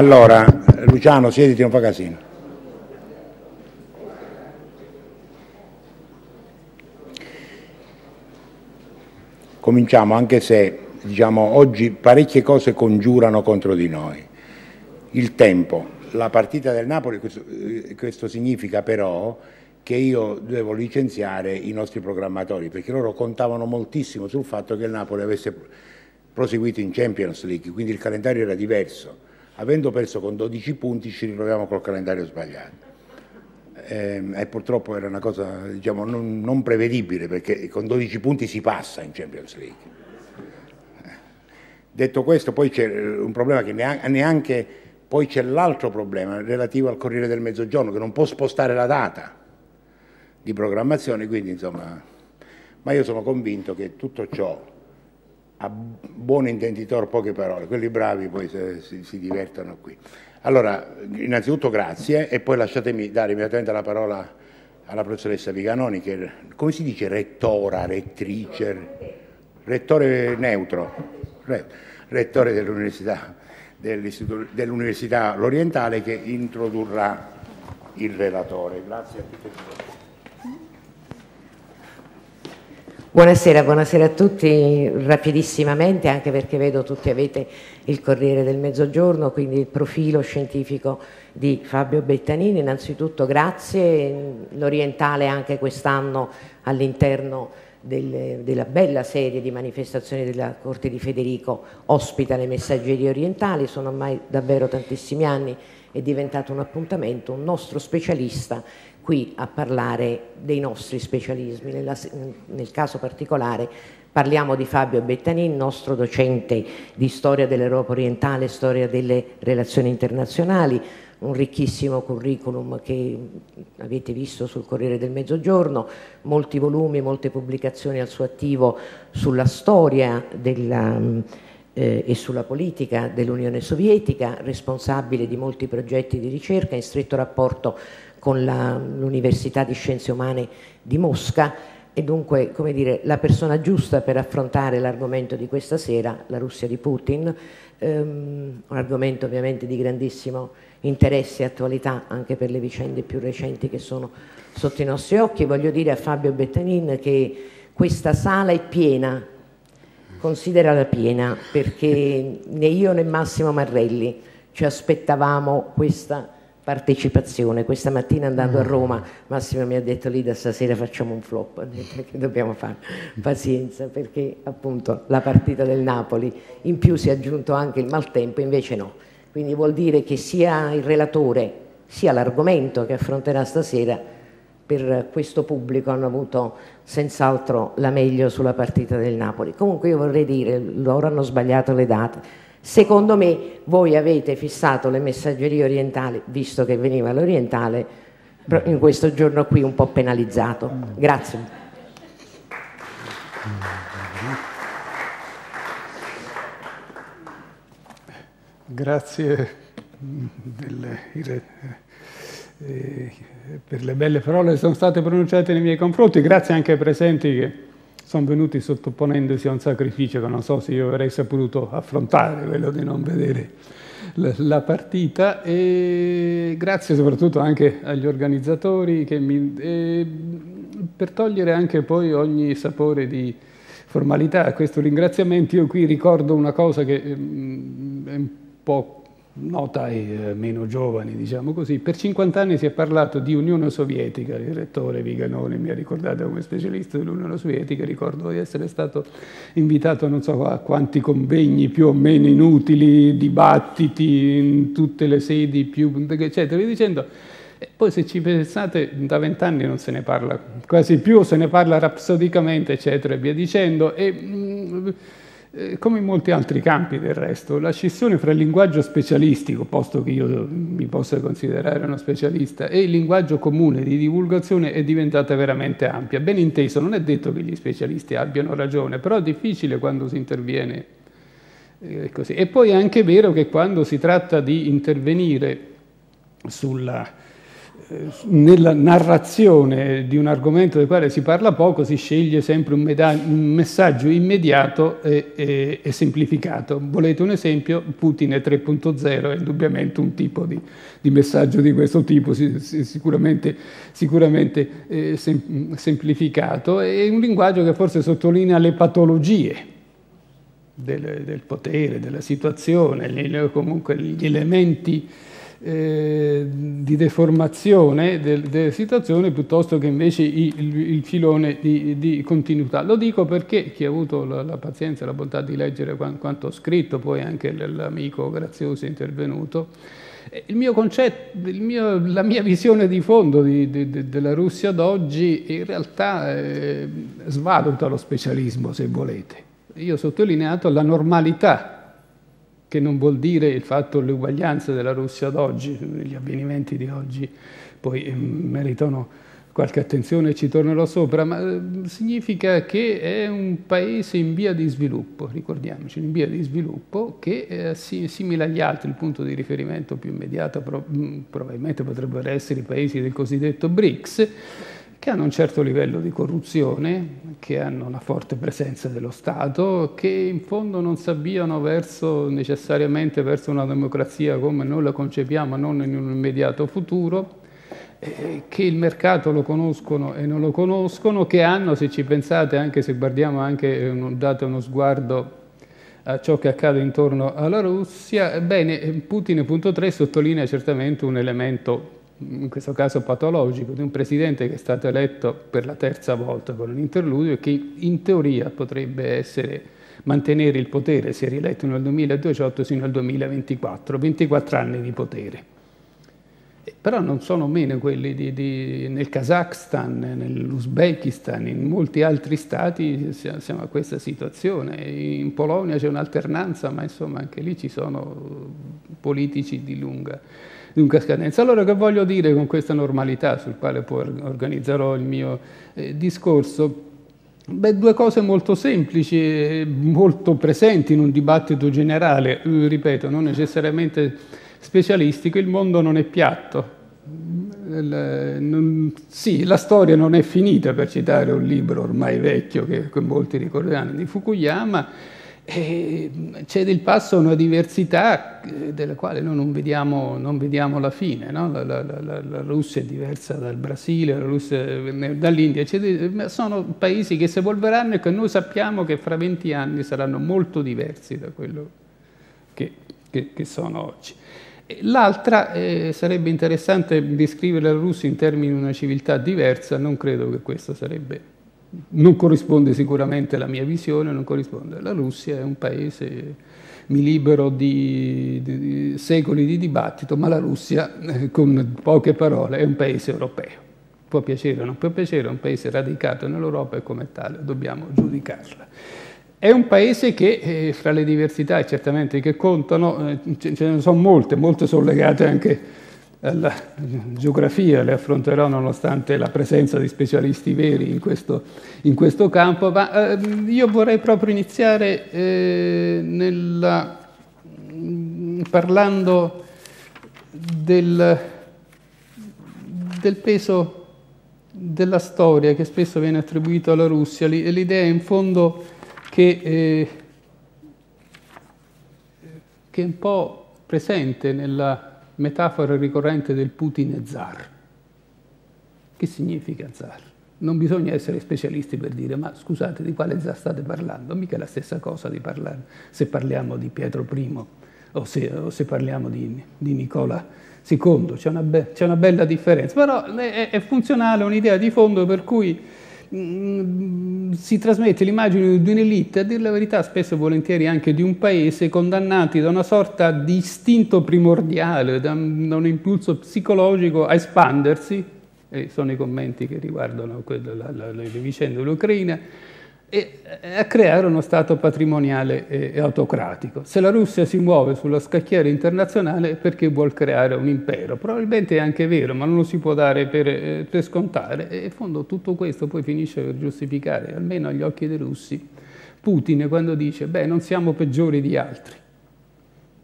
Allora, Luciano, siediti, non fa casino. Cominciamo, anche se diciamo, oggi parecchie cose congiurano contro di noi. Il tempo, la partita del Napoli, questo, eh, questo significa però che io devo licenziare i nostri programmatori, perché loro contavano moltissimo sul fatto che il Napoli avesse proseguito in Champions League, quindi il calendario era diverso. Avendo perso con 12 punti ci ritroviamo col calendario sbagliato. Eh, e purtroppo era una cosa diciamo, non, non, prevedibile perché con 12 punti si passa in Champions League. Eh. Detto questo, poi c'è un problema che neanche, neanche poi c'è l'altro problema relativo al Corriere del Mezzogiorno che non può spostare la data di programmazione, quindi insomma, ma io sono convinto che tutto ciò a buon intenditor poche parole, quelli bravi poi si, si divertono qui. Allora, innanzitutto grazie e poi lasciatemi dare immediatamente la parola alla professoressa Viganoni che, come si dice, rettora, rettrice, rettore neutro, rettore dell'Università dell'Università L'Orientale che introdurrà il relatore. Grazie a tutti e tutti. Buonasera, buonasera, a tutti, rapidissimamente anche perché vedo tutti avete il Corriere del Mezzogiorno, quindi il profilo scientifico di Fabio Bettanini. Innanzitutto grazie, l'Orientale anche quest'anno all'interno del, della bella serie di manifestazioni della Corte di Federico ospita le messaggerie orientali, sono ormai davvero tantissimi anni, è diventato un appuntamento, un nostro specialista qui a parlare dei nostri specialismi. Nella, nel caso particolare parliamo di Fabio Bettanin, nostro docente di storia dell'Europa orientale storia delle relazioni internazionali, un ricchissimo curriculum che avete visto sul Corriere del Mezzogiorno, molti volumi, molte pubblicazioni al suo attivo sulla storia della, eh, e sulla politica dell'Unione Sovietica, responsabile di molti progetti di ricerca in stretto rapporto con l'Università di Scienze Umane di Mosca e dunque come dire, la persona giusta per affrontare l'argomento di questa sera, la Russia di Putin, ehm, un argomento ovviamente di grandissimo interesse e attualità anche per le vicende più recenti che sono sotto i nostri occhi. Voglio dire a Fabio Bettanin che questa sala è piena, considerala piena, perché né io né Massimo Marrelli ci aspettavamo questa partecipazione. Questa mattina andando a mm. Roma Massimo mi ha detto lì da stasera facciamo un flop, che dobbiamo fare pazienza perché appunto la partita del Napoli in più si è aggiunto anche il maltempo, invece no. Quindi vuol dire che sia il relatore sia l'argomento che affronterà stasera per questo pubblico hanno avuto senz'altro la meglio sulla partita del Napoli. Comunque io vorrei dire, loro hanno sbagliato le date Secondo me voi avete fissato le messaggerie orientali, visto che veniva l'orientale, in questo giorno qui un po' penalizzato. Grazie. Grazie delle, eh, per le belle parole che sono state pronunciate nei miei confronti, grazie anche ai presenti che sono venuti sottoponendosi a un sacrificio che non so se io avrei saputo affrontare, quello di non vedere la partita. E grazie soprattutto anche agli organizzatori mi, per togliere anche poi ogni sapore di formalità a questo ringraziamento io qui ricordo una cosa che mm, è un po' nota ai eh, meno giovani, diciamo così. Per 50 anni si è parlato di Unione Sovietica, il rettore Viganoni mi ha ricordato come specialista dell'Unione Sovietica, ricordo di essere stato invitato non so a quanti convegni più o meno inutili, dibattiti in tutte le sedi più, eccetera, dicendo. E poi se ci pensate, da vent'anni non se ne parla quasi più, se ne parla rapsodicamente, eccetera, e via dicendo. E, mh, mm, eh, come in molti altri campi del resto, la scissione fra il linguaggio specialistico, posto che io mi possa considerare uno specialista, e il linguaggio comune di divulgazione è diventata veramente ampia. Ben inteso, non è detto che gli specialisti abbiano ragione, però è difficile quando si interviene eh, così. E poi è anche vero che quando si tratta di intervenire sulla nella narrazione di un argomento del quale si parla poco si sceglie sempre un, un messaggio immediato e, e, e, semplificato. Volete un esempio? Putin è 3.0 è indubbiamente un tipo di, di, messaggio di questo tipo, sicuramente, sicuramente eh, sem semplificato, è un linguaggio che forse sottolinea le patologie del, del potere, della situazione, comunque gli elementi eh, di deformazione del, delle situazioni piuttosto che invece il, il filone di, di, continuità. Lo dico perché chi ha avuto la, la pazienza e la bontà di leggere quanto, ho scritto, poi anche l'amico Grazioso intervenuto, eh, il mio concetto, il mio, la mia visione di fondo di, di, della Russia d'oggi in realtà eh, svaluta lo specialismo, se volete. Io ho sottolineato la normalità che non vuol dire il fatto l'uguaglianza della Russia d'oggi, gli avvenimenti di oggi poi eh, meritano qualche attenzione, ci tornerò sopra, ma eh, significa che è un paese in via di sviluppo, ricordiamoci, in via di sviluppo che è eh, simile agli altri, il punto di riferimento più immediato mm, probabilmente potrebbero essere i paesi del cosiddetto BRICS, che hanno un certo livello di corruzione, che hanno una forte presenza dello Stato, che in fondo non si avviano verso, necessariamente verso una democrazia come noi la concepiamo, non in un immediato futuro, eh, che il mercato lo conoscono e non lo conoscono, che hanno, se ci pensate, anche se guardiamo anche, date uno sguardo a ciò che accade intorno alla Russia, bene, Putin punto 3 sottolinea certamente un elemento in questo caso patologico, di un presidente che è stato eletto per la terza volta con un interludio e che in teoria potrebbe essere, mantenere il potere, è rieletto nel 2018 sino al 2024, 24 anni di potere. Però non sono meno quelli di, di, nel Kazakhstan, nell'Uzbekistan, in molti altri stati siamo a questa situazione. In Polonia c'è un'alternanza, ma insomma anche lì ci sono politici di lunga lunga scadenza. Allora che voglio dire con questa normalità sul quale poi organizzerò il mio eh, discorso? Beh, due cose molto semplici e molto presenti in un dibattito generale, eh, ripeto, non necessariamente specialistico, il mondo non è piatto. non, sì, la storia non è finita, per citare un libro ormai vecchio che, che molti ricorderanno di Fukuyama, c'è del passo una diversità eh, della quale noi non vediamo, non vediamo la fine. No? La, la, la, la, Russia è diversa dal Brasile, la Russia dall'India, sono paesi che si evolveranno e che noi sappiamo che fra 20 anni saranno molto diversi da quello che, che, che sono oggi. L'altra eh, sarebbe interessante descrivere la Russia in termini di una civiltà diversa, non credo che questo sarebbe non corrisponde sicuramente alla mia visione, non corrisponde. La Russia è un paese, mi libero di, di, di secoli di dibattito, ma la Russia, eh, con poche parole, è un paese europeo. Può piacere o non può piacere, è un paese radicato nell'Europa e come tale dobbiamo giudicarla. È un paese che, eh, fra le diversità certamente che contano, eh, ce ne sono molte, molte sono legate anche alla geografia, le affronterò nonostante la presenza di specialisti veri in questo, in questo campo, ma eh, io vorrei proprio iniziare eh, nella, parlando del, del peso della storia che spesso viene attribuito alla Russia, l'idea in fondo che, eh, che è un po' presente nella metafora ricorrente del Putin e zar. Che significa zar? Non bisogna essere specialisti per dire, ma scusate, di quale zar state parlando? Mica è la stessa cosa di parlare se parliamo di Pietro I o se, o se parliamo di, di, Nicola II, c'è una, be una, bella differenza, però è, è funzionale un'idea di fondo per cui Mm, si trasmette l'immagine di un'elite, a dire la verità spesso e volentieri anche di un paese, condannati da una sorta di istinto primordiale, da un, da un impulso psicologico a espandersi, e sono i commenti che riguardano la, la, le vicende dell'Ucraina, e a creare uno Stato patrimoniale e autocratico. Se la Russia si muove sulla scacchiera internazionale è perché vuole creare un impero. Probabilmente è anche vero, ma non lo si può dare per, eh, per scontare. E in fondo tutto questo poi finisce per giustificare, almeno agli occhi dei russi, Putin quando dice, beh, non siamo peggiori di altri.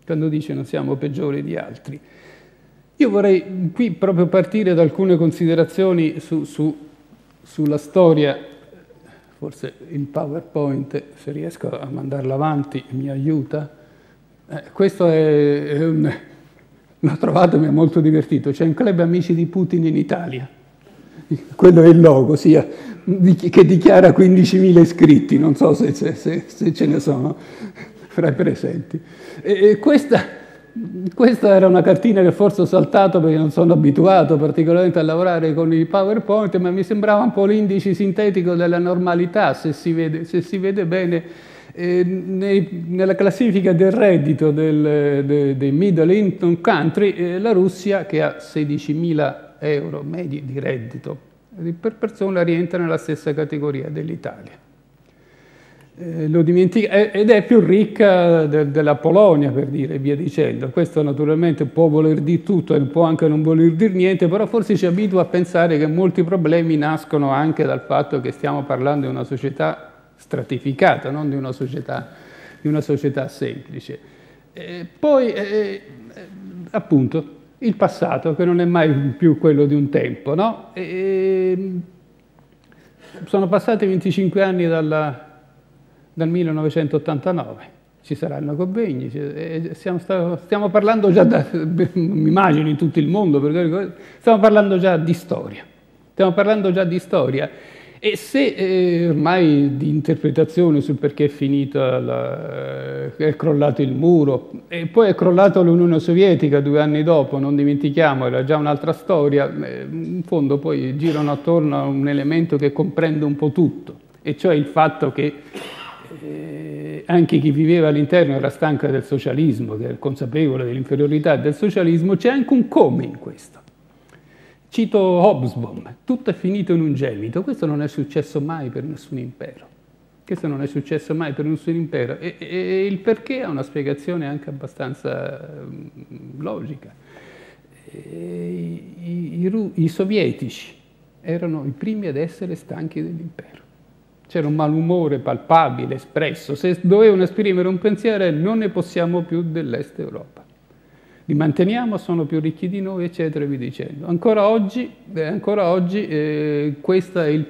Quando dice non siamo peggiori di altri. Io vorrei qui proprio partire da alcune considerazioni su, su, sulla storia, forse il PowerPoint, se riesco a mandarlo avanti, mi aiuta. Eh, questo è, è un... l'ho trovato, mi ha molto divertito, c'è un club amici di Putin in Italia. Quello è il logo, sia, che dichiara 15.000 iscritti, non so se, se, se, ce ne sono fra i presenti. E, e questa, questa, era una cartina che forse ho saltato perché non sono abituato particolarmente a lavorare con i PowerPoint, ma mi sembrava un po' l'indice sintetico della normalità, se si vede, se si vede bene. Eh, nei, nella classifica del reddito del, de, dei middle income country, eh, la Russia, che ha 16.000 euro medi di reddito per persona, rientra nella stessa categoria dell'Italia eh, lo dimentica, ed è più ricca de, della Polonia, per dire, via dicendo. Questo naturalmente può voler dire tutto e può anche non voler dire niente, però forse ci abitua a pensare che molti problemi nascono anche dal fatto che stiamo parlando di una società stratificata, non di una società, di una società semplice. E poi, eh, appunto, il passato, che non è mai più quello di un tempo, no? E, sono passati 25 anni dalla, dal 1989. Ci saranno convegni, stiamo, stiamo parlando già, da, mi immagino in tutto il mondo, stiamo parlando già di storia. Stiamo parlando già di storia. E se eh, ormai di interpretazione sul perché è finita, la, è crollato il muro, e poi è crollata l'Unione Sovietica due anni dopo, non dimentichiamo, era già un'altra storia, eh, in fondo poi girano attorno a un elemento che comprende un po' tutto, e cioè il fatto che eh, anche chi viveva all'interno era stanca del socialismo, era consapevole dell'inferiorità del socialismo, c'è anche un come in questo. Cito Hobsbawm, tutto è finito in un gemito, questo non è successo mai per nessun impero. Questo non è successo mai per nessun impero e, e, e il perché ha una spiegazione anche abbastanza um, logica. E, i, i, I sovietici erano i primi ad essere stanchi dell'impero c'era un malumore palpabile, espresso. Se dovevano esprimere un pensiero non ne possiamo più dell'Est Europa. Li manteniamo, sono più ricchi di noi, eccetera, e vi dicendo. Ancora oggi, eh, ancora oggi eh, questo è il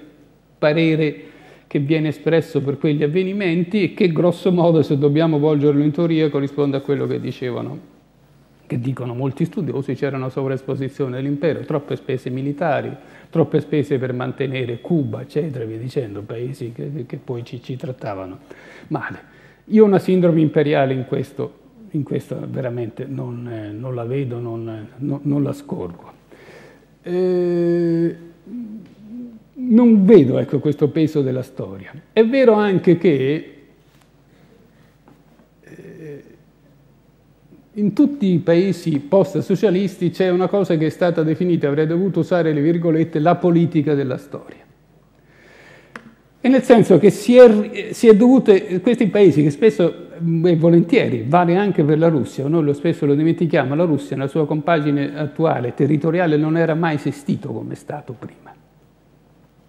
parere che viene espresso per quegli avvenimenti e che grosso modo, se dobbiamo volgerlo in teoria, corrisponde a quello che dicevano che dicono molti studiosi, c'era una sovraesposizione dell'impero, troppe spese militari, troppe spese per mantenere Cuba, eccetera, via dicendo, paesi che, che poi ci, ci, trattavano male. Io una sindrome imperiale in questo, in questo veramente non, eh, non, la vedo, non, non, non la scorgo. Eh, non vedo ecco, questo peso della storia. È vero anche che in tutti i paesi post-socialisti c'è una cosa che è stata definita, avrei dovuto usare le virgolette, la politica della storia. E nel senso che si è, si è dovute, questi paesi che spesso e volentieri, vale anche per la Russia, noi lo spesso lo dimentichiamo, la Russia nella sua compagine attuale territoriale non era mai esistito come Stato prima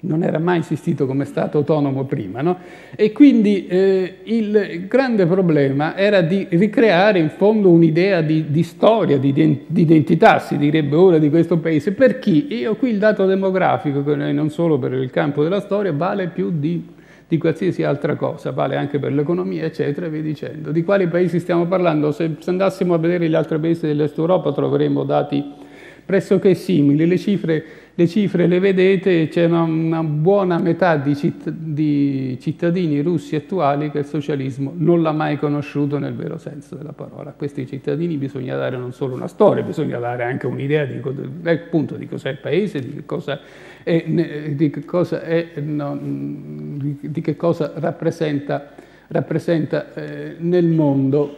non era mai esistito come Stato autonomo prima, no? e quindi eh, il grande problema era di ricreare in fondo un'idea di, di, storia, di, di, identità, si direbbe ora, di questo paese. Per chi? Io qui il dato demografico, non solo per il campo della storia, vale più di, di qualsiasi altra cosa, vale anche per l'economia, eccetera, via dicendo. Di quali paesi stiamo parlando? Se, se andassimo a vedere gli altri paesi dell'Est Europa troveremmo dati pressoché simili, le cifre le cifre le vedete, c'è una, una, buona metà di, citt di, cittadini russi attuali che il socialismo non l'ha mai conosciuto nel vero senso della parola. A questi cittadini bisogna dare non solo una storia, bisogna dare anche un'idea di, appunto, di cos'è il paese, di che cosa, è, di che cosa, è, no, di che cosa rappresenta, rappresenta eh, nel mondo.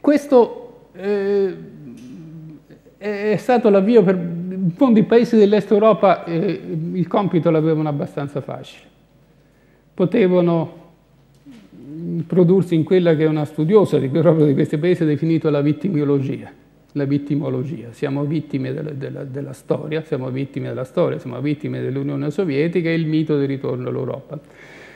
Questo eh, è stato l'avvio per in fondo i paesi dell'est Europa eh, il compito l'avevano abbastanza facile. Potevano prodursi in quella che è una studiosa di, proprio di questi paesi ha definito la vittimologia. La vittimologia. Siamo vittime della, della, della, storia, siamo vittime della storia, siamo vittime dell'Unione Sovietica e il mito del ritorno all'Europa.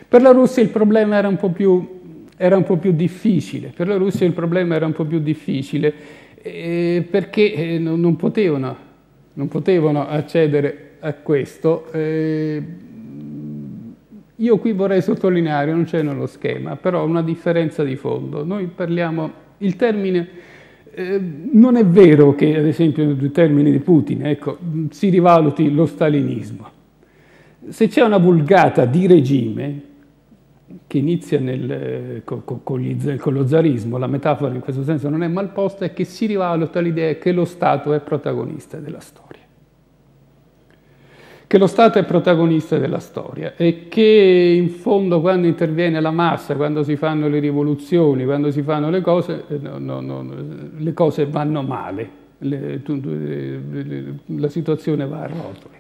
Per la Russia il problema era un po' più, era un po più difficile, per la Russia il problema era un po' più difficile eh, perché eh, non, non, potevano, non, potevano, accedere a questo. Eh, io qui vorrei sottolineare, non c'è nello schema, però una differenza di fondo. Noi parliamo, il termine, eh, non è vero che ad esempio nel termine di Putin ecco, si rivaluti lo stalinismo. Se c'è una vulgata di regime, che inizia nel, con, con, con, lo zarismo, la metafora in questo senso non è mal posta, è che si rivaluta l'idea che lo Stato è protagonista della storia. Che lo Stato è protagonista della storia e che in fondo quando interviene la massa, quando si fanno le rivoluzioni, quando si fanno le cose, eh, no, no, no, le cose vanno male, le, la situazione va a rotoli.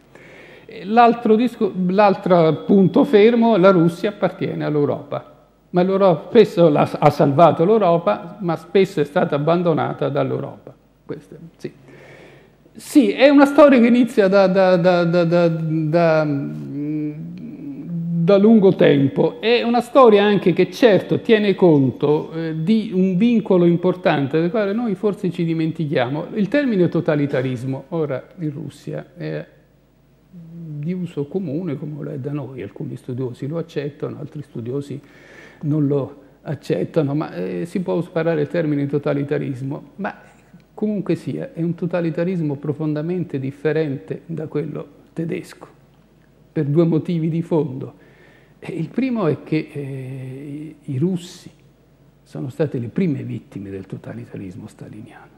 L'altro, disco, l'altro punto fermo, la Russia appartiene all'Europa, ma l'Europa spesso ha salvato l'Europa, ma spesso è stata abbandonata dall'Europa. Questo, sì. sì. è una storia che inizia da, da, da, da, lungo tempo, è una storia anche che certo tiene conto eh, di un vincolo importante del quale noi forse ci dimentichiamo. Il termine totalitarismo, ora in Russia, è di uso comune come lo è da noi, alcuni studiosi lo accettano, altri studiosi non lo accettano, ma eh, si può sparare il termine totalitarismo, ma comunque sia, è un totalitarismo profondamente differente da quello tedesco, per due motivi di fondo. il primo è che eh, i russi sono state le prime vittime del totalitarismo staliniano.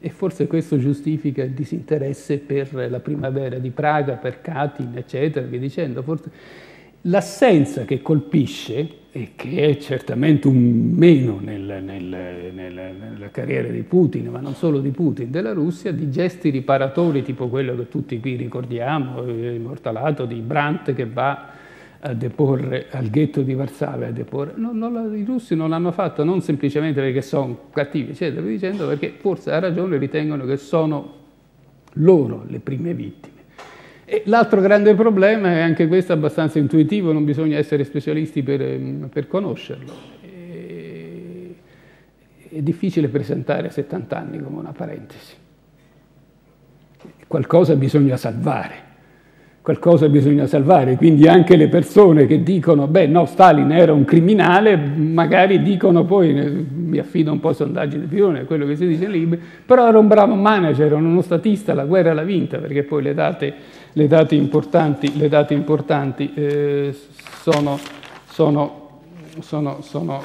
E forse questo giustifica il disinteresse per la primavera di Praga, per Katyn, eccetera, via dicendo. Forse l'assenza che colpisce, e che è certamente un meno nel, nel, nel, nella carriera di Putin, ma non solo di Putin, della Russia, di gesti riparatori tipo quello che tutti qui ricordiamo, l'immortalato di Brandt che va a deporre al ghetto di Varsavia, a deporre. Non, non, I russi non l'hanno fatto non semplicemente perché sono cattivi, eccetera, dicendo perché forse a ragione ritengono che sono loro le prime vittime. E l'altro grande problema, è anche questo abbastanza intuitivo, non bisogna essere specialisti per, per conoscerlo, è, è difficile presentare a 70 anni come una parentesi. Qualcosa bisogna salvare qualcosa bisogna salvare, quindi anche le persone che dicono, beh no, Stalin era un criminale, magari dicono poi, mi affido un po' ai sondaggi di Pione, quello che si dice in libri, però era un bravo manager, uno statista, la guerra l'ha vinta, perché poi le date, le date importanti, le date importanti eh, sono, sono, sono, sono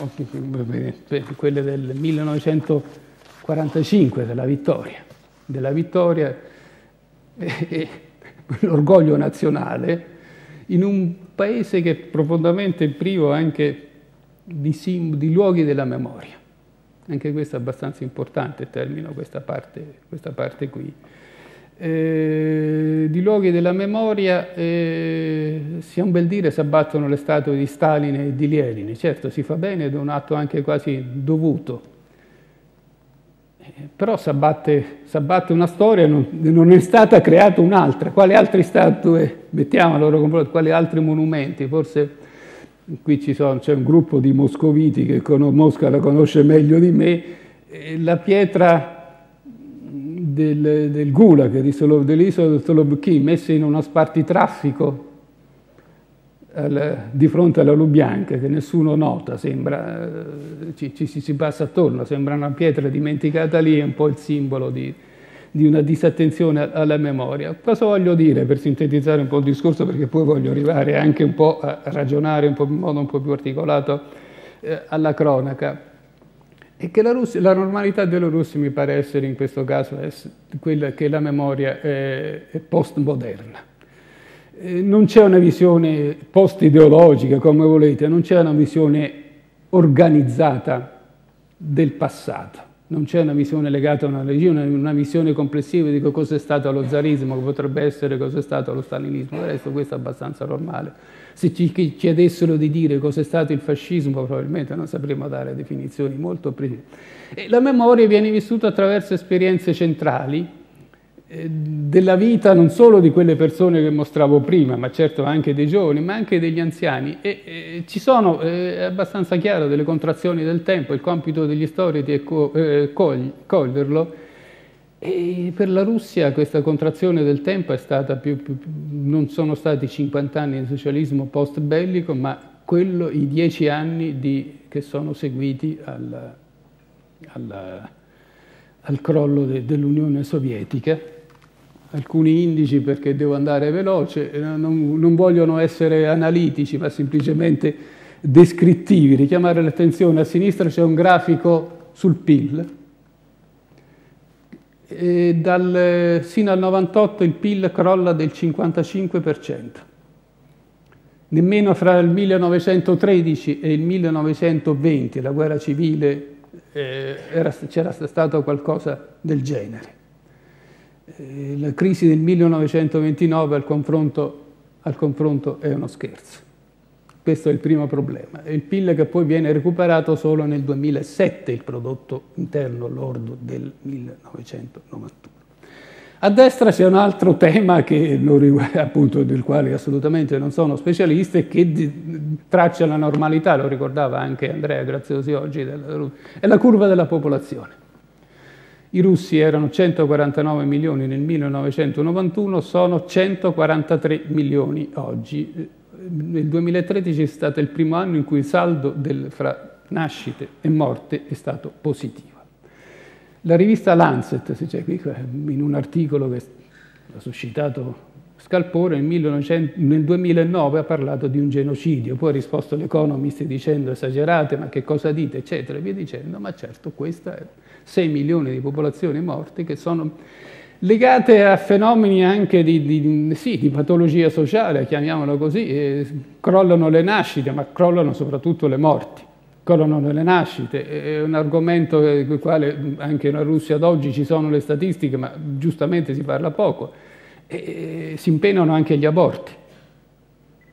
quelle del 1945, della vittoria, della vittoria. E, l'orgoglio nazionale in un paese che è profondamente privo anche di, di, luoghi della memoria. Anche questo è abbastanza importante, termino questa parte, questa parte qui. Eh, di luoghi della memoria, eh, sia un bel dire, si abbattono le statue di Stalin e di Lenin. Certo, si fa bene ed è un atto anche quasi dovuto, però si abbatte, una storia, non, non, è stata creata un'altra. Quali altre statue mettiamo loro confronto? Quali altri monumenti? Forse qui sono, c'è un gruppo di moscoviti che con Mosca la conosce meglio di me. La pietra del, del Gulag, dell'isola di Solobkin, messa in uno spartitraffico di fronte alla Lubianca che nessuno nota, sembra, eh, ci, ci, si passa attorno, sembra una pietra dimenticata lì, è un po' il simbolo di, di una disattenzione alla memoria. Cosa voglio dire per sintetizzare un po' il discorso, perché poi voglio arrivare anche un po' a ragionare in modo un po' più articolato eh, alla cronaca? È che la, Russia, la, normalità della Russia mi pare essere in questo caso quella che la memoria è, è postmoderna eh, non c'è una visione post-ideologica, come volete, non c'è una visione organizzata del passato, non c'è una visione legata a una religione, una visione complessiva di cosa è stato lo zarismo, che potrebbe essere cosa è stato lo stalinismo, del resto questo è abbastanza normale. Se ci chiedessero di dire cosa è stato il fascismo, probabilmente non sapremmo dare definizioni molto precise. La memoria viene vissuta attraverso esperienze centrali, della vita non solo di quelle persone che mostravo prima, ma certo anche dei giovani, ma anche degli anziani. E, e ci sono, eh, è abbastanza chiaro, delle contrazioni del tempo, il compito degli storici è co eh, coglierlo. E per la Russia questa contrazione del tempo è stata più, più, più non sono stati 50 anni di socialismo post bellico, ma quello, i dieci anni di, che sono seguiti al, al, al crollo de, dell'Unione Sovietica. Alcuni indici perché devo andare veloce, eh, non, non vogliono essere analitici, ma semplicemente descrittivi. Richiamare l'attenzione, a sinistra c'è un grafico sul PIL, e dal, sino al 98 il PIL crolla del 55%. Nemmeno fra il 1913 e il 1920, la guerra civile, eh, c'era stato qualcosa del genere. Eh, la crisi del 1929 al confronto, al confronto è uno scherzo. Questo è il primo problema. Il PIL che poi viene recuperato solo nel 2007, il prodotto interno lordo del 1991. A destra c'è un altro tema che riguarda, appunto, del quale assolutamente non sono specialista e che traccia la normalità, lo ricordava anche Andrea Graziosi oggi, è la curva della popolazione. I russi erano 149 milioni nel 1991, sono 143 milioni oggi nel 2013 è stato il primo anno in cui il saldo del, fra nascite e morte è stato positivo. La rivista Lancet, se c'è qui, in un articolo che ha suscitato scalpore, nel, 1900, nel 2009 ha parlato di un genocidio, poi ha risposto l'Economist dicendo esagerate, ma che cosa dite, eccetera, e via dicendo, ma certo, questa è 6 milioni di popolazioni morte che sono legate a fenomeni anche di, di, sì, di patologia sociale, chiamiamolo così, eh, crollano le nascite, ma crollano soprattutto le morti. Crollano le nascite, è un argomento del quale anche in Russia ad oggi ci sono le statistiche, ma giustamente si parla poco. E, si impenano anche gli aborti.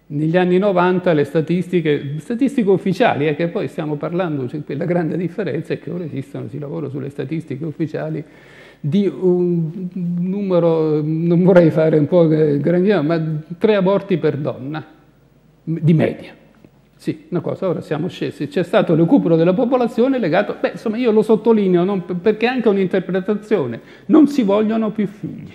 Negli anni 90 le statistiche, statistiche ufficiali, è che poi stiamo parlando, cioè, la grande differenza è che ora esistono, si lavora sulle statistiche ufficiali, di un numero, non vorrei fare un po' grandiano, ma tre aborti per donna, di media. Sì, una cosa, ora siamo scesi. C'è stato il recupero della popolazione legato, beh, insomma, io lo sottolineo non, perché è anche un'interpretazione, non si vogliono più figli.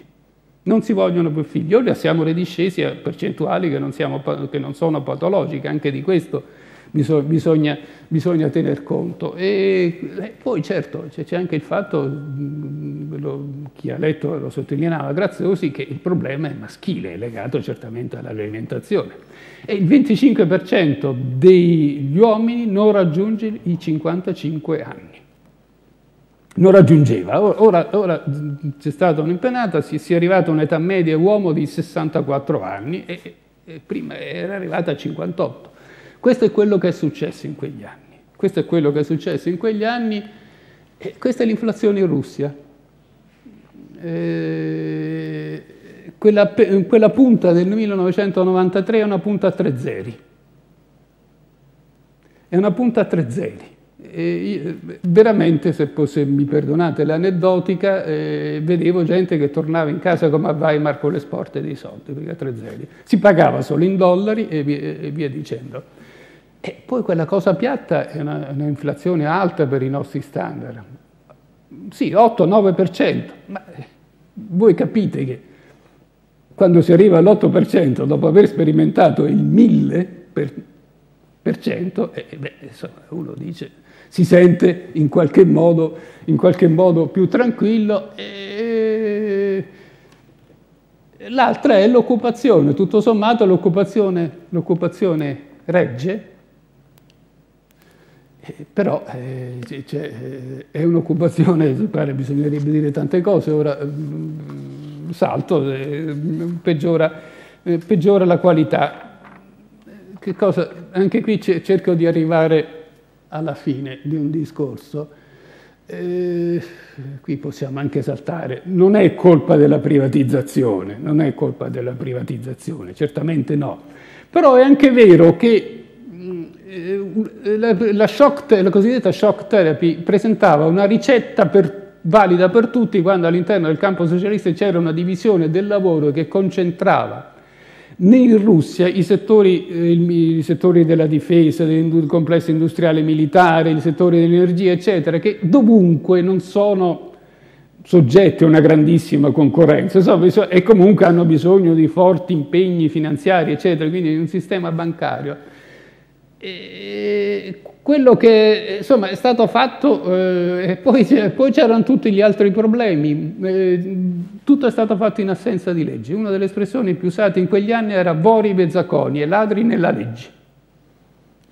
Non si vogliono più figli. Ora siamo ridiscesi a percentuali che non, siamo, che non sono patologiche, anche di questo bisogna, bisogna tener conto. E, poi certo c'è anche il fatto, lo, chi ha letto lo sottolineava Graziosi, che il problema è maschile, è legato certamente all'alimentazione. E il 25% degli uomini non raggiunge i 55 anni non raggiungeva. Ora, ora c'è stata un'impenata, si, si, è arrivata a un'età media uomo di 64 anni e, e, prima era arrivata a 58. Questo è quello che è successo in quegli anni. Questo è quello che è successo in quegli anni e questa è l'inflazione in Russia. Eh, quella, quella, punta del 1993 è una punta a tre zeri. È una punta a tre zeri. E veramente, se, se, mi perdonate l'aneddotica, eh, vedevo gente che tornava in casa come a Weimar con le sporte dei soldi, perché a tre zeri. Si pagava solo in dollari e via, e via dicendo. E poi quella cosa piatta è un'inflazione alta per i nostri standard. Sì, 8-9%, ma voi capite che quando si arriva all'8% dopo aver sperimentato il 1000%, per, per cento, eh, beh, insomma, uno dice, si sente in qualche modo, in qualche modo più tranquillo. E... L'altra è l'occupazione, tutto sommato l'occupazione regge, però eh, eh, è un'occupazione quale bisognerebbe dire tante cose, ora mm, salto, eh, peggiora, eh, peggiora, la qualità. Anche qui cerco di arrivare alla fine di un discorso. Eh, qui possiamo anche saltare, non è colpa della privatizzazione, non è colpa della privatizzazione, certamente no, però è anche vero che la, la, shock, la, cosiddetta shock therapy presentava una ricetta per valida per tutti quando all'interno del campo socialista c'era una divisione del lavoro che concentrava in Russia i settori, eh, i settori della difesa, del complesso industriale militare, i settori dell'energia, eccetera, che dovunque non sono soggetti a una grandissima concorrenza e comunque hanno bisogno di forti impegni finanziari, eccetera, quindi di un sistema bancario. E quello che insomma, è stato fatto, eh, e poi, poi, c'erano tutti gli altri problemi, eh, tutto è stato fatto in assenza di leggi. Una delle espressioni più usate in quegli anni era vori bezzaconi e ladri nella legge,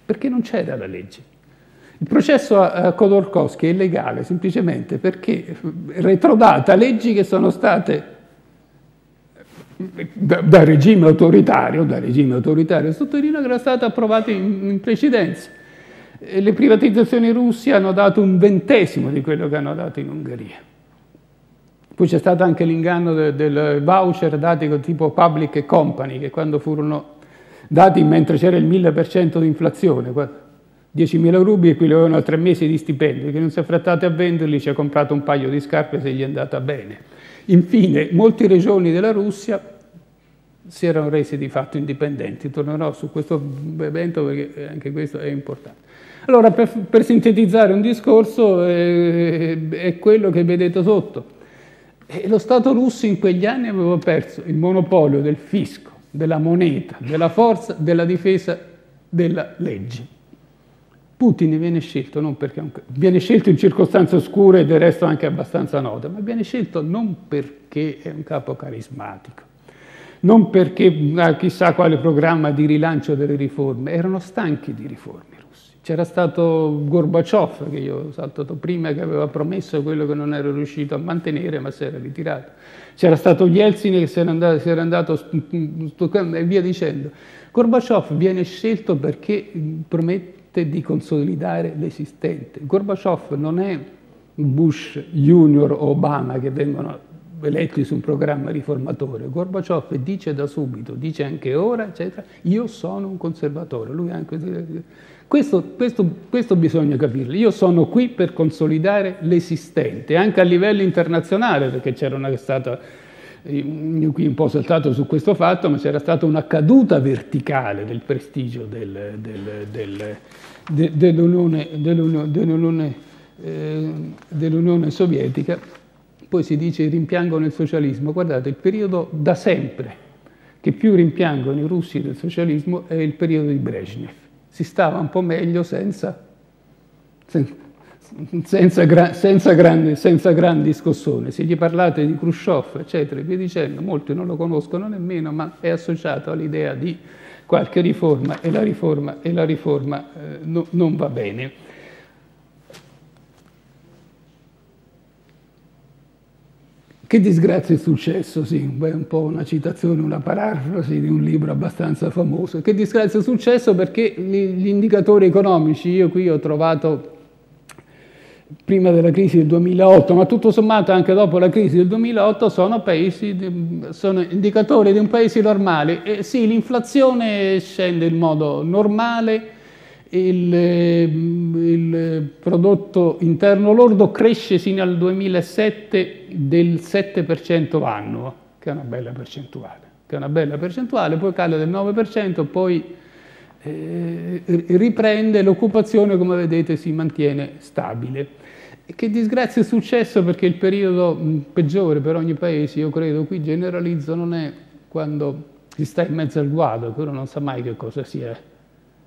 perché non c'era la legge. Il processo a Khodorkovsky è illegale semplicemente perché retrodata leggi che sono state da, da, regime autoritario, da regime autoritario sottolineo che erano state approvate in, in precedenza. E le privatizzazioni russi hanno dato un ventesimo di quello che hanno dato in Ungheria. Poi c'è stato anche l'inganno del, del voucher dati con tipo public company, che quando furono dati mentre c'era il 1000% di inflazione, 10.000 rubli equivalevano a tre mesi di stipendio, che non si è affrettato a venderli, ci ha comprato un paio di scarpe se gli è andata bene. Infine, molte regioni della Russia si erano resi di fatto indipendenti. Tornerò su questo evento perché anche questo è importante. Allora, per, per sintetizzare un discorso, eh, è quello che vedete sotto. E lo Stato russo in quegli anni aveva perso il monopolio del fisco, della moneta, della forza, della difesa della legge. Putin viene scelto non perché un, viene scelto in circostanze oscure e del resto anche abbastanza note, ma viene scelto non perché è un capo carismatico, non perché ha chissà quale programma di rilancio delle riforme, erano stanchi di riforme russi. C'era stato Gorbaciov, che io ho saltato prima, che aveva promesso quello che non era riuscito a mantenere, ma si era ritirato. C'era stato Yeltsin che si era andato, si era andato e via dicendo. Gorbaciov viene scelto perché promette permette di consolidare l'esistente. Gorbaciov non è Bush Junior o Obama che vengono eletti su un programma riformatore. Gorbaciov dice da subito, dice anche ora, eccetera, io sono un conservatore. Questo, questo, questo, bisogna capirlo. Io sono qui per consolidare l'esistente, anche a livello internazionale, perché c'era una stata io qui un po' saltato su questo fatto, ma c'era stata una caduta verticale del prestigio del, del, del, de, dell'Unione, dell'Unione, eh, dell'Unione Sovietica, poi si dice rimpiangono il socialismo. Guardate, il periodo da sempre che più rimpiangono i russi del socialismo è il periodo di Brezhnev. Si stava un po' meglio senza, senza, gra, senza, grandi, senza grandi scossone. Se gli parlate di Khrushchev, eccetera, e via dicendo, molti non lo conoscono nemmeno, ma è associato all'idea di qualche riforma e la riforma, e la riforma eh, no, non va bene. Che disgrazia è successo? Sì, è un po' una citazione, una parafrasi di un libro abbastanza famoso. Che disgrazia è successo perché gli indicatori economici, io qui ho trovato prima della crisi del 2008, ma tutto sommato anche dopo la crisi del 2008 sono, paesi, sono indicatori di un paese normale. E sì, l'inflazione scende in modo normale, il, il, prodotto interno lordo cresce sino al 2007 del 7% annuo, che è una bella percentuale, che è una bella percentuale, poi cade del 9%, poi eh, riprende, l'occupazione come vedete si mantiene stabile. Che disgrazia è successo perché il periodo peggiore per ogni paese, io credo, qui generalizzo, non è quando si sta in mezzo al guado, che uno non sa mai che cosa sia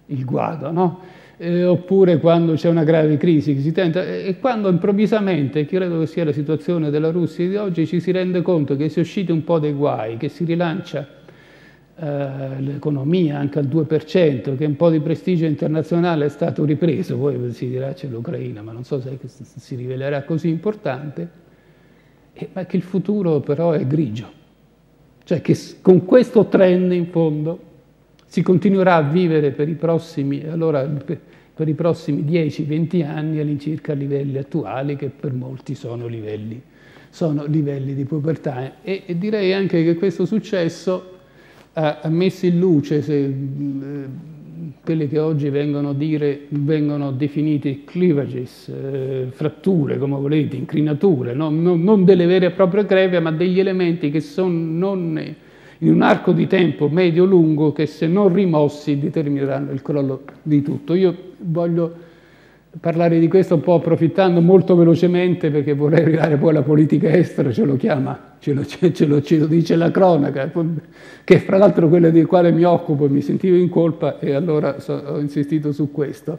il guado, no? Eh, oppure quando c'è una grave crisi che si tenta, e quando improvvisamente, credo che sia la situazione della Russia di oggi, ci si rende conto che si è usciti un po' dai guai, che si rilancia eh, l'economia anche al 2%, che un po' di prestigio internazionale è stato ripreso, poi si dirà c'è l'Ucraina, ma non so se si rivelerà così importante, eh, ma che il futuro però è grigio. Cioè che con questo trend in fondo si continuerà a vivere per i prossimi, allora, per i prossimi 10-20 anni all'incirca livelli attuali, che per molti sono livelli, sono livelli di povertà. E, e direi anche che questo successo ha messo in luce se, quelle che oggi vengono, dire, vengono definite cleavages, eh, fratture, come volete, incrinature, no? non, non, delle vere e proprie crepe, ma degli elementi che sono non in un arco di tempo medio-lungo che se non rimossi determineranno il crollo di tutto. Io voglio parlare di questo un po' approfittando molto velocemente perché vorrei arrivare poi alla politica estera, ce lo chiama, ce lo, ce lo, ce lo dice la cronaca, che fra l'altro quella di quale mi occupo e mi sentivo in colpa e allora so, ho insistito su questo.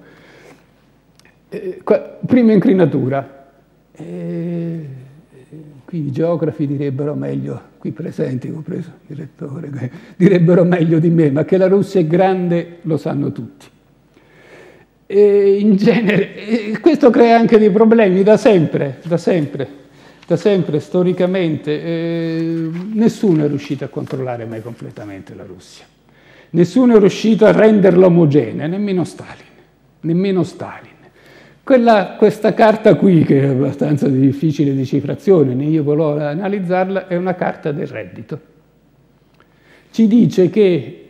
Eh, qua, prima incrinatura. Eh, qui i geografi direbbero meglio, qui presenti, compreso il rettore, direbbero meglio di me, ma che la Russia è grande lo sanno tutti. E in genere, questo crea anche dei problemi da sempre, da sempre, da sempre storicamente. Eh, nessuno è riuscito a controllare mai completamente la Russia. Nessuno è riuscito a renderla omogenea, nemmeno Stalin, nemmeno Stalin. Quella, questa carta qui, che è abbastanza di difficile decifrazione, né io volevo analizzarla, è una carta del reddito. Ci dice che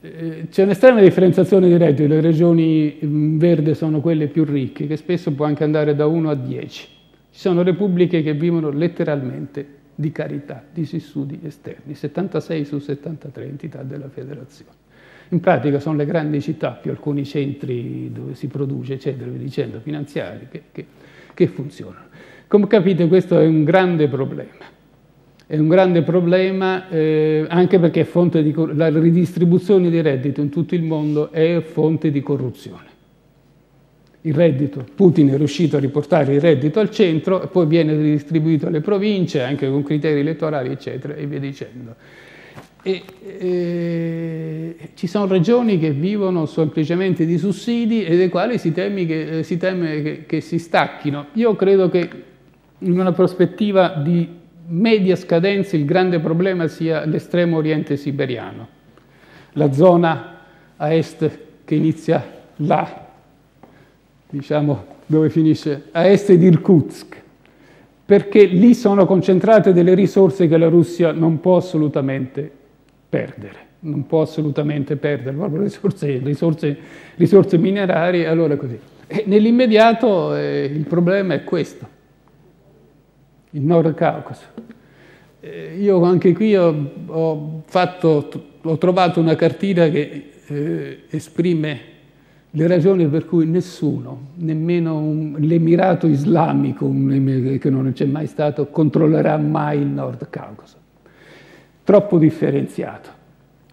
c'è un'estrema differenziazione di reddito, le regioni in verde sono quelle più ricche, che spesso può anche andare da 1 a 10. Ci sono repubbliche che vivono letteralmente di carità, di sussidi esterni, 76 su 73 entità della federazione. In pratica sono le grandi città più alcuni centri dove si produce, eccetera, dicendo, finanziari, che, che, che funzionano. Come capite questo è un grande problema. È un grande problema eh, anche perché di, la ridistribuzione di reddito in tutto il mondo è fonte di corruzione. Il reddito, Putin è riuscito a riportare il reddito al centro e poi viene ridistribuito alle province anche con criteri elettorali eccetera e via dicendo. E, e, ci sono regioni che vivono semplicemente di sussidi e dei quali si, che, eh, si teme che, che, si stacchino. Io credo che in una prospettiva di media scadenza il grande problema sia l'estremo oriente siberiano, la zona a est che inizia là, diciamo dove finisce, a est di Irkutsk, perché lì sono concentrate delle risorse che la Russia non può assolutamente perdere, non può assolutamente perdere, proprio risorse, risorse, risorse minerarie, allora così. E nell'immediato eh, il problema è questo, il Nord Caucaso. Eh, io anche qui ho, ho, fatto, ho, trovato una cartina che eh, esprime le ragioni per cui nessuno, nemmeno l'Emirato islamico, un, che non c'è mai stato, controllerà mai il Nord Caucaso troppo differenziato.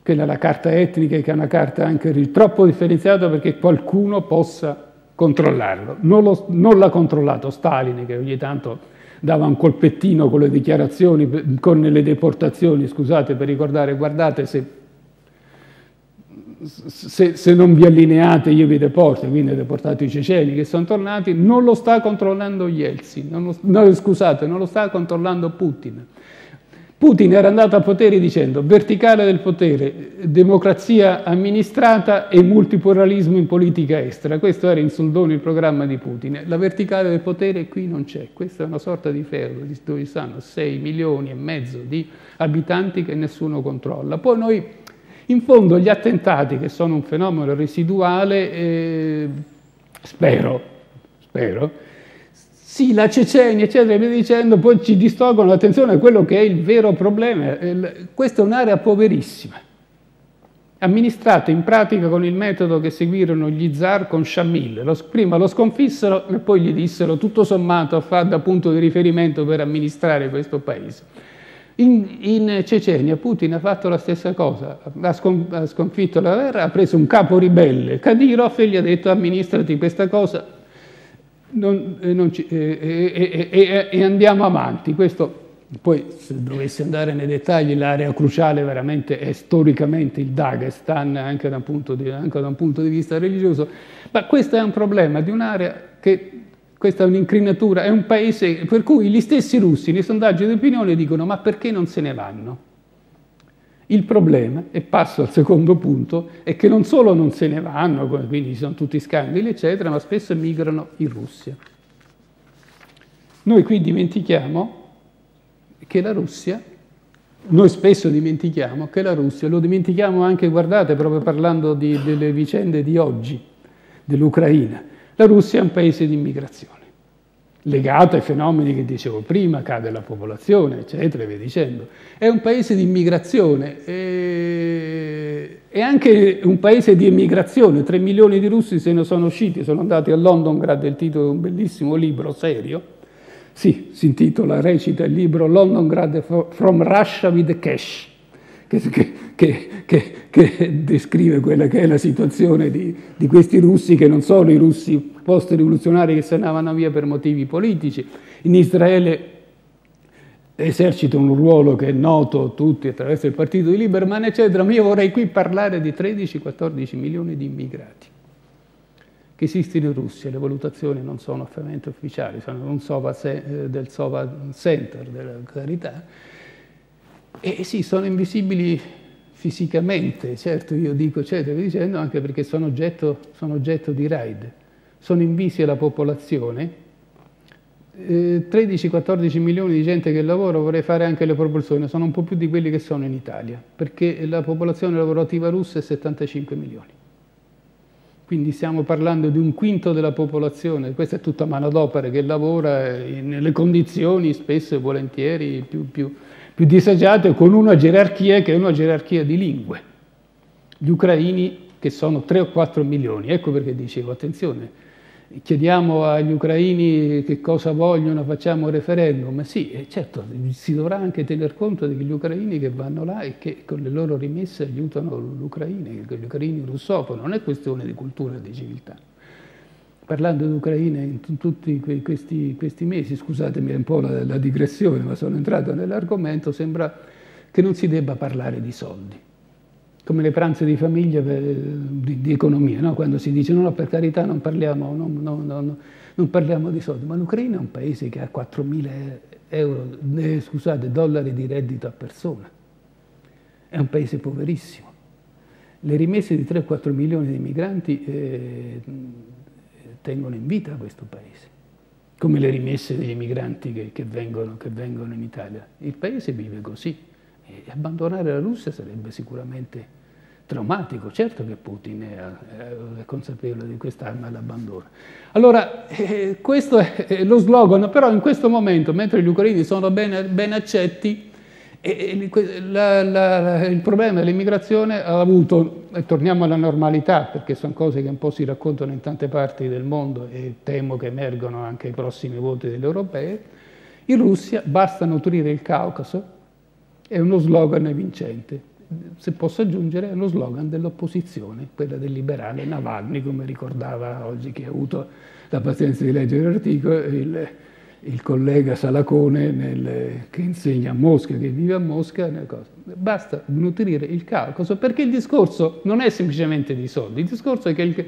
Quella è la carta etnica, che è una carta anche troppo differenziata perché qualcuno possa controllarlo. Non, lo, non l'ha controllato Stalin, che ogni tanto dava un colpettino con le dichiarazioni, con le deportazioni, scusate, per ricordare, guardate se, se, se non vi allineate io vi deporto, quindi ha deportato i ceceni che sono tornati, non lo sta controllando Yeltsin, non lo, no, scusate, non lo sta controllando Putin. Putin era andato a potere dicendo verticale del potere, democrazia amministrata e multipluralismo in politica estera. Questo era in soldoni il programma di Putin. La verticale del potere qui non c'è, questa è una sorta di feudo dove stanno 6 milioni e mezzo di abitanti che nessuno controlla. Poi noi, in fondo, gli attentati, che sono un fenomeno residuale, eh, spero, spero, sì, la Cecenia, eccetera, via dicendo, poi ci distolgono l'attenzione a quello che è il vero problema. Questa è un'area poverissima, amministrata in pratica con il metodo che seguirono gli zar con Shamil. Prima lo sconfissero e poi gli dissero tutto sommato fa da punto di riferimento per amministrare questo paese. In, in, Cecenia Putin ha fatto la stessa cosa, ha sconfitto la guerra, ha preso un capo ribelle, Kadyrov, e gli ha detto amministrati questa cosa, non, eh, non ci, eh, eh, e andiamo avanti. Questo, poi, se dovessi andare nei dettagli, l'area cruciale veramente è storicamente il Dagestan, anche da, di, anche da un punto di vista religioso, ma questo è un problema di un'area che questa è un'incrinatura, è un paese per cui gli stessi russi nei sondaggi di opinione dicono ma perché non se ne vanno? Il problema, e passo al secondo punto, è che non solo non se ne vanno, quindi ci sono tutti scandali, eccetera, ma spesso emigrano in Russia. Noi qui dimentichiamo che la Russia noi spesso dimentichiamo che la Russia, lo dimentichiamo anche, guardate, proprio parlando di, delle vicende di oggi, dell'Ucraina, la Russia è un paese di immigrazione, legato ai fenomeni che dicevo prima, cade la popolazione, eccetera, e via dicendo. È un paese di immigrazione, e... è anche un paese di emigrazione, 3 milioni di russi se ne sono usciti, sono andati a Londongrad, il titolo di un bellissimo libro serio, sì, si intitola, recita il libro Londongrad from Russia with Cash, che, che, che, che, descrive quella che è la situazione di, di, questi russi che non sono i russi post-rivoluzionari che se ne vanno via per motivi politici. In Israele esercita un ruolo che è noto a tutti attraverso il partito di Lieberman, eccetera, ma io vorrei qui parlare di 13-14 milioni di immigrati che esistono in Russia, le valutazioni non sono ovviamente ufficiali, sono un SOVA eh, del SOVA Center della carità, e sì, sono invisibili fisicamente, certo io dico certo, dicendo anche perché sono oggetto, sono oggetto di raid, sono invisi alla popolazione, eh, 13-14 milioni di gente che lavora, vorrei fare anche le proporzioni, sono un po' più di quelli che sono in Italia, perché la popolazione lavorativa russa è 75 milioni. Quindi stiamo parlando di un quinto della popolazione, questa è tutta manodopera che lavora nelle condizioni spesso e volentieri più, più, più disagiate con una gerarchia che è una gerarchia di lingue. Gli ucraini che sono 3 o 4 milioni, ecco perché dicevo attenzione, chiediamo agli ucraini che cosa vogliono, facciamo un referendum, sì, e certo si dovrà anche tener conto degli ucraini che vanno là e che con le loro rimesse aiutano l'Ucraina, gli ucraini russofoni, non è questione di cultura e di civiltà. Parlando di Ucraina in tutti questi, questi, mesi, scusatemi un po' la, la digressione, ma sono entrato nell'argomento, sembra che non si debba parlare di soldi come le pranze di famiglia di, di, economia, no? quando si dice no, no, per carità non parliamo, no, no, non parliamo di soldi, ma l'Ucraina è un paese che ha 4.000 euro, eh, scusate, dollari di reddito a persona, è un paese poverissimo. Le rimesse di 3-4 milioni di migranti eh, tengono in vita questo paese, come le rimesse degli migranti che, che, vengono, che vengono in Italia. Il paese vive così. E abbandonare la Russia sarebbe sicuramente traumatico, certo che Putin è, è consapevole di quest'arma l'abbandono. Allora, eh, questo è lo slogan, però in questo momento, mentre gli ucraini sono ben, ben accetti, eh, la, la, il problema dell'immigrazione ha avuto, e torniamo alla normalità, perché sono cose che un po' si raccontano in tante parti del mondo e temo che emergono anche ai prossimi voti degli europei, in Russia basta nutrire il Caucaso, è uno slogan vincente. Se posso aggiungere, è uno slogan dell'opposizione, quella del liberale Navalny, come ricordava oggi chi ha avuto la pazienza di leggere l'articolo, il, il collega Salacone nel, che insegna a Mosca, che vive a Mosca. Basta nutrire il Caucaso, perché il discorso non è semplicemente di soldi, il discorso è che il,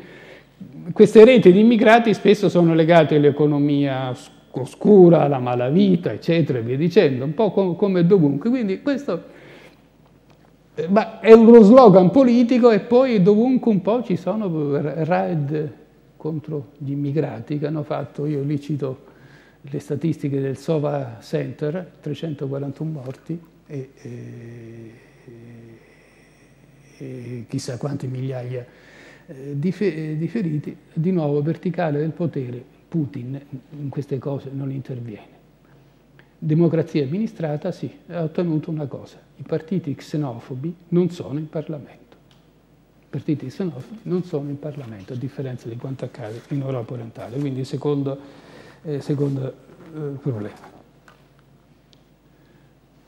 queste reti di immigrati spesso sono legate all'economia oscura, la malavita, eccetera, e via dicendo, un po' com come dovunque. Quindi questo eh, è uno slogan politico e poi dovunque un po' ci sono raid contro gli immigrati che hanno fatto, io li cito le statistiche del Sova Center, 341 morti e, e, e chissà quante migliaia eh, di, fe di feriti, di nuovo verticale del potere Putin in queste cose non interviene. Democrazia amministrata, sì, ha ottenuto una cosa, i partiti xenofobi non sono in Parlamento. I partiti xenofobi non sono in Parlamento, a differenza di quanto accade in Europa orientale. Quindi secondo, eh, secondo eh, problema.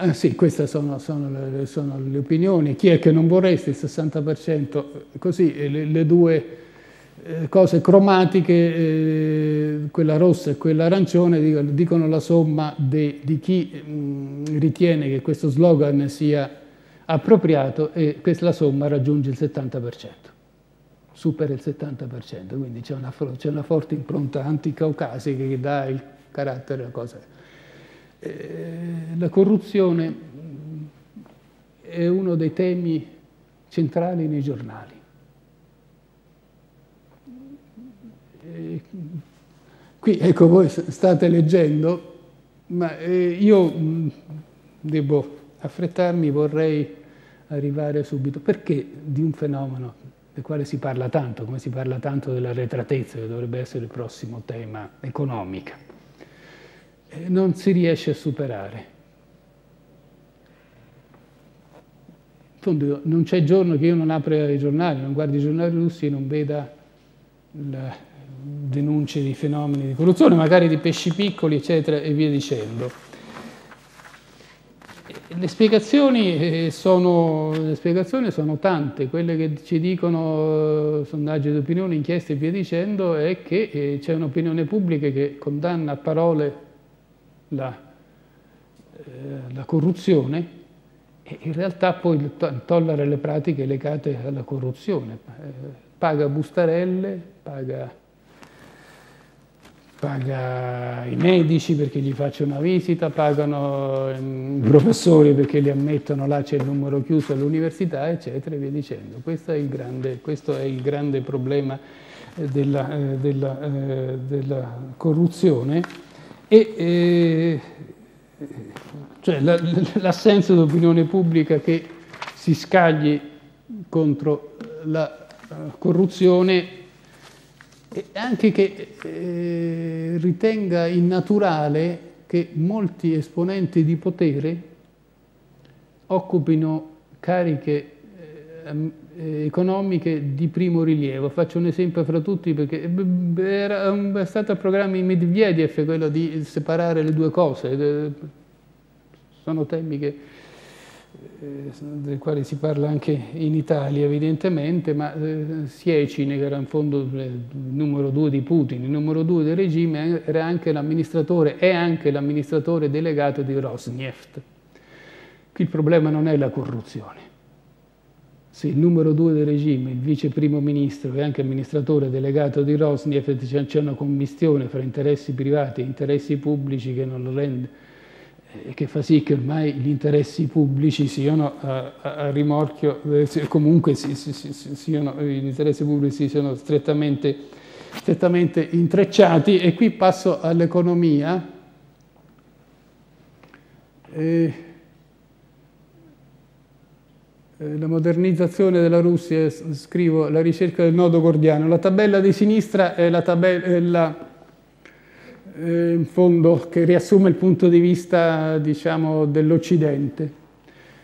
Ah, sì, queste sono, sono, le, sono, le, opinioni. Chi è che non vorreste il 60%? Così le, le due eh, cose cromatiche, eh, quella rossa e quella arancione, dicono, dicono la somma de, di chi mh, mm, ritiene che questo slogan sia appropriato e questa, somma raggiunge il 70%, supera il 70%, quindi c'è una, una forte impronta anticaucasica che dà il carattere alla cosa. Eh, la corruzione mm, è uno dei temi centrali nei giornali qui, ecco, voi state leggendo, ma eh, io mh, devo affrettarmi vorrei arrivare subito. Perché di un fenomeno del quale si parla tanto, come si parla tanto dell'arretratezza, che dovrebbe essere il prossimo tema economica, eh, non si riesce a superare. In fondo non c'è giorno che io non apra i giornali, non guardi i giornali russi e non veda denunce di fenomeni di corruzione, magari di pesci piccoli, eccetera, e via dicendo. Le spiegazioni, eh, sono, le spiegazioni sono tante, quelle che ci dicono eh, sondaggi di opinione, inchieste e via dicendo, è che eh, c'è un'opinione pubblica che condanna a parole la, la corruzione e in realtà poi tollera le pratiche legate alla corruzione. Paga bustarelle, paga paga i medici perché gli faccio una visita, pagano i professori perché li ammettono, là c'è il numero chiuso all'università, eccetera, e via dicendo. Questo è il grande, è il grande problema eh, della, eh, della, eh, della corruzione e eh, cioè l'assenza di opinione pubblica che si scagli contro la corruzione e anche che eh, ritenga innaturale che molti esponenti di potere occupino cariche eh, eh, economiche di primo rilievo. Faccio un esempio fra tutti perché era, è stato il programma di Medvedev quello di separare le due cose. Sono temi che eh, del quale si parla anche in Italia evidentemente, ma eh, Siecine, che era in fondo il numero due di Putin, il numero due del regime, era anche l'amministratore, è anche l'amministratore delegato di Rosneft. Qui il problema non è la corruzione. Se il numero due del regime, il vice primo ministro e anche amministratore delegato di Rosneft, c'è una commistione fra interessi privati e interessi pubblici che non lo rende e che fa sì che ormai gli interessi pubblici siano a, a rimorchio, eh, comunque si, si, si, siano, gli interessi pubblici siano strettamente, strettamente intrecciati e qui passo all'economia. Eh, la modernizzazione della Russia, scrivo la ricerca del nodo gordiano. La tabella di sinistra è la, tabella, eh, in fondo che riassume il punto di vista diciamo, dell'Occidente.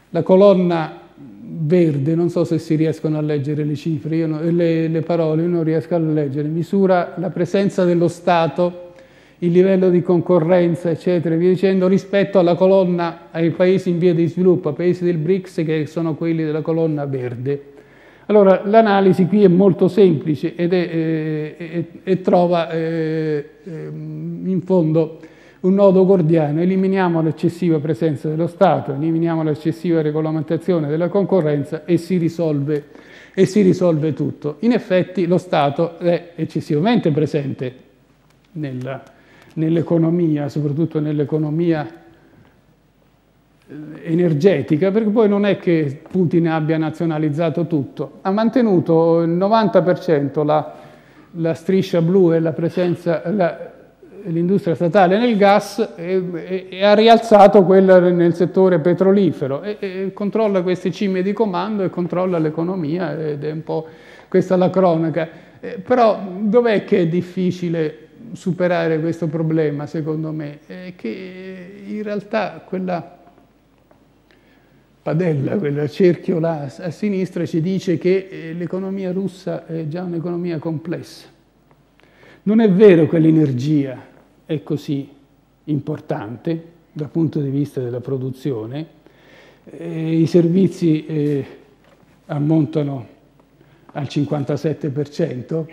La colonna verde, non so se si riescono a leggere le cifre, non, le, le, parole, io non riesco a leggere, misura la presenza dello Stato, il livello di concorrenza, eccetera, via dicendo, rispetto alla colonna ai paesi in via di sviluppo, ai paesi del BRICS che sono quelli della colonna verde. Allora, l'analisi qui è molto semplice ed è, eh, e, e trova eh, ehm, in fondo un nodo gordiano. Eliminiamo l'eccessiva presenza dello Stato, eliminiamo l'eccessiva regolamentazione della concorrenza e si, risolve, e si risolve tutto. In effetti lo Stato è eccessivamente presente nell'economia, soprattutto nell'economia energetica, perché poi non è che Putin abbia nazionalizzato tutto, ha mantenuto il 90% la, la striscia blu e la presenza, la, l'industria statale nel gas e, e, e, ha rialzato quella nel settore petrolifero e, e, controlla queste cime di comando e controlla l'economia ed è un po' questa la cronaca. Eh, però dov'è che è difficile superare questo problema secondo me? È che in realtà quella padella, quel cerchio là a sinistra, ci dice che eh, l'economia russa è già un'economia complessa. Non è vero che l'energia è così importante dal punto di vista della produzione, eh, i servizi eh, ammontano al 57%,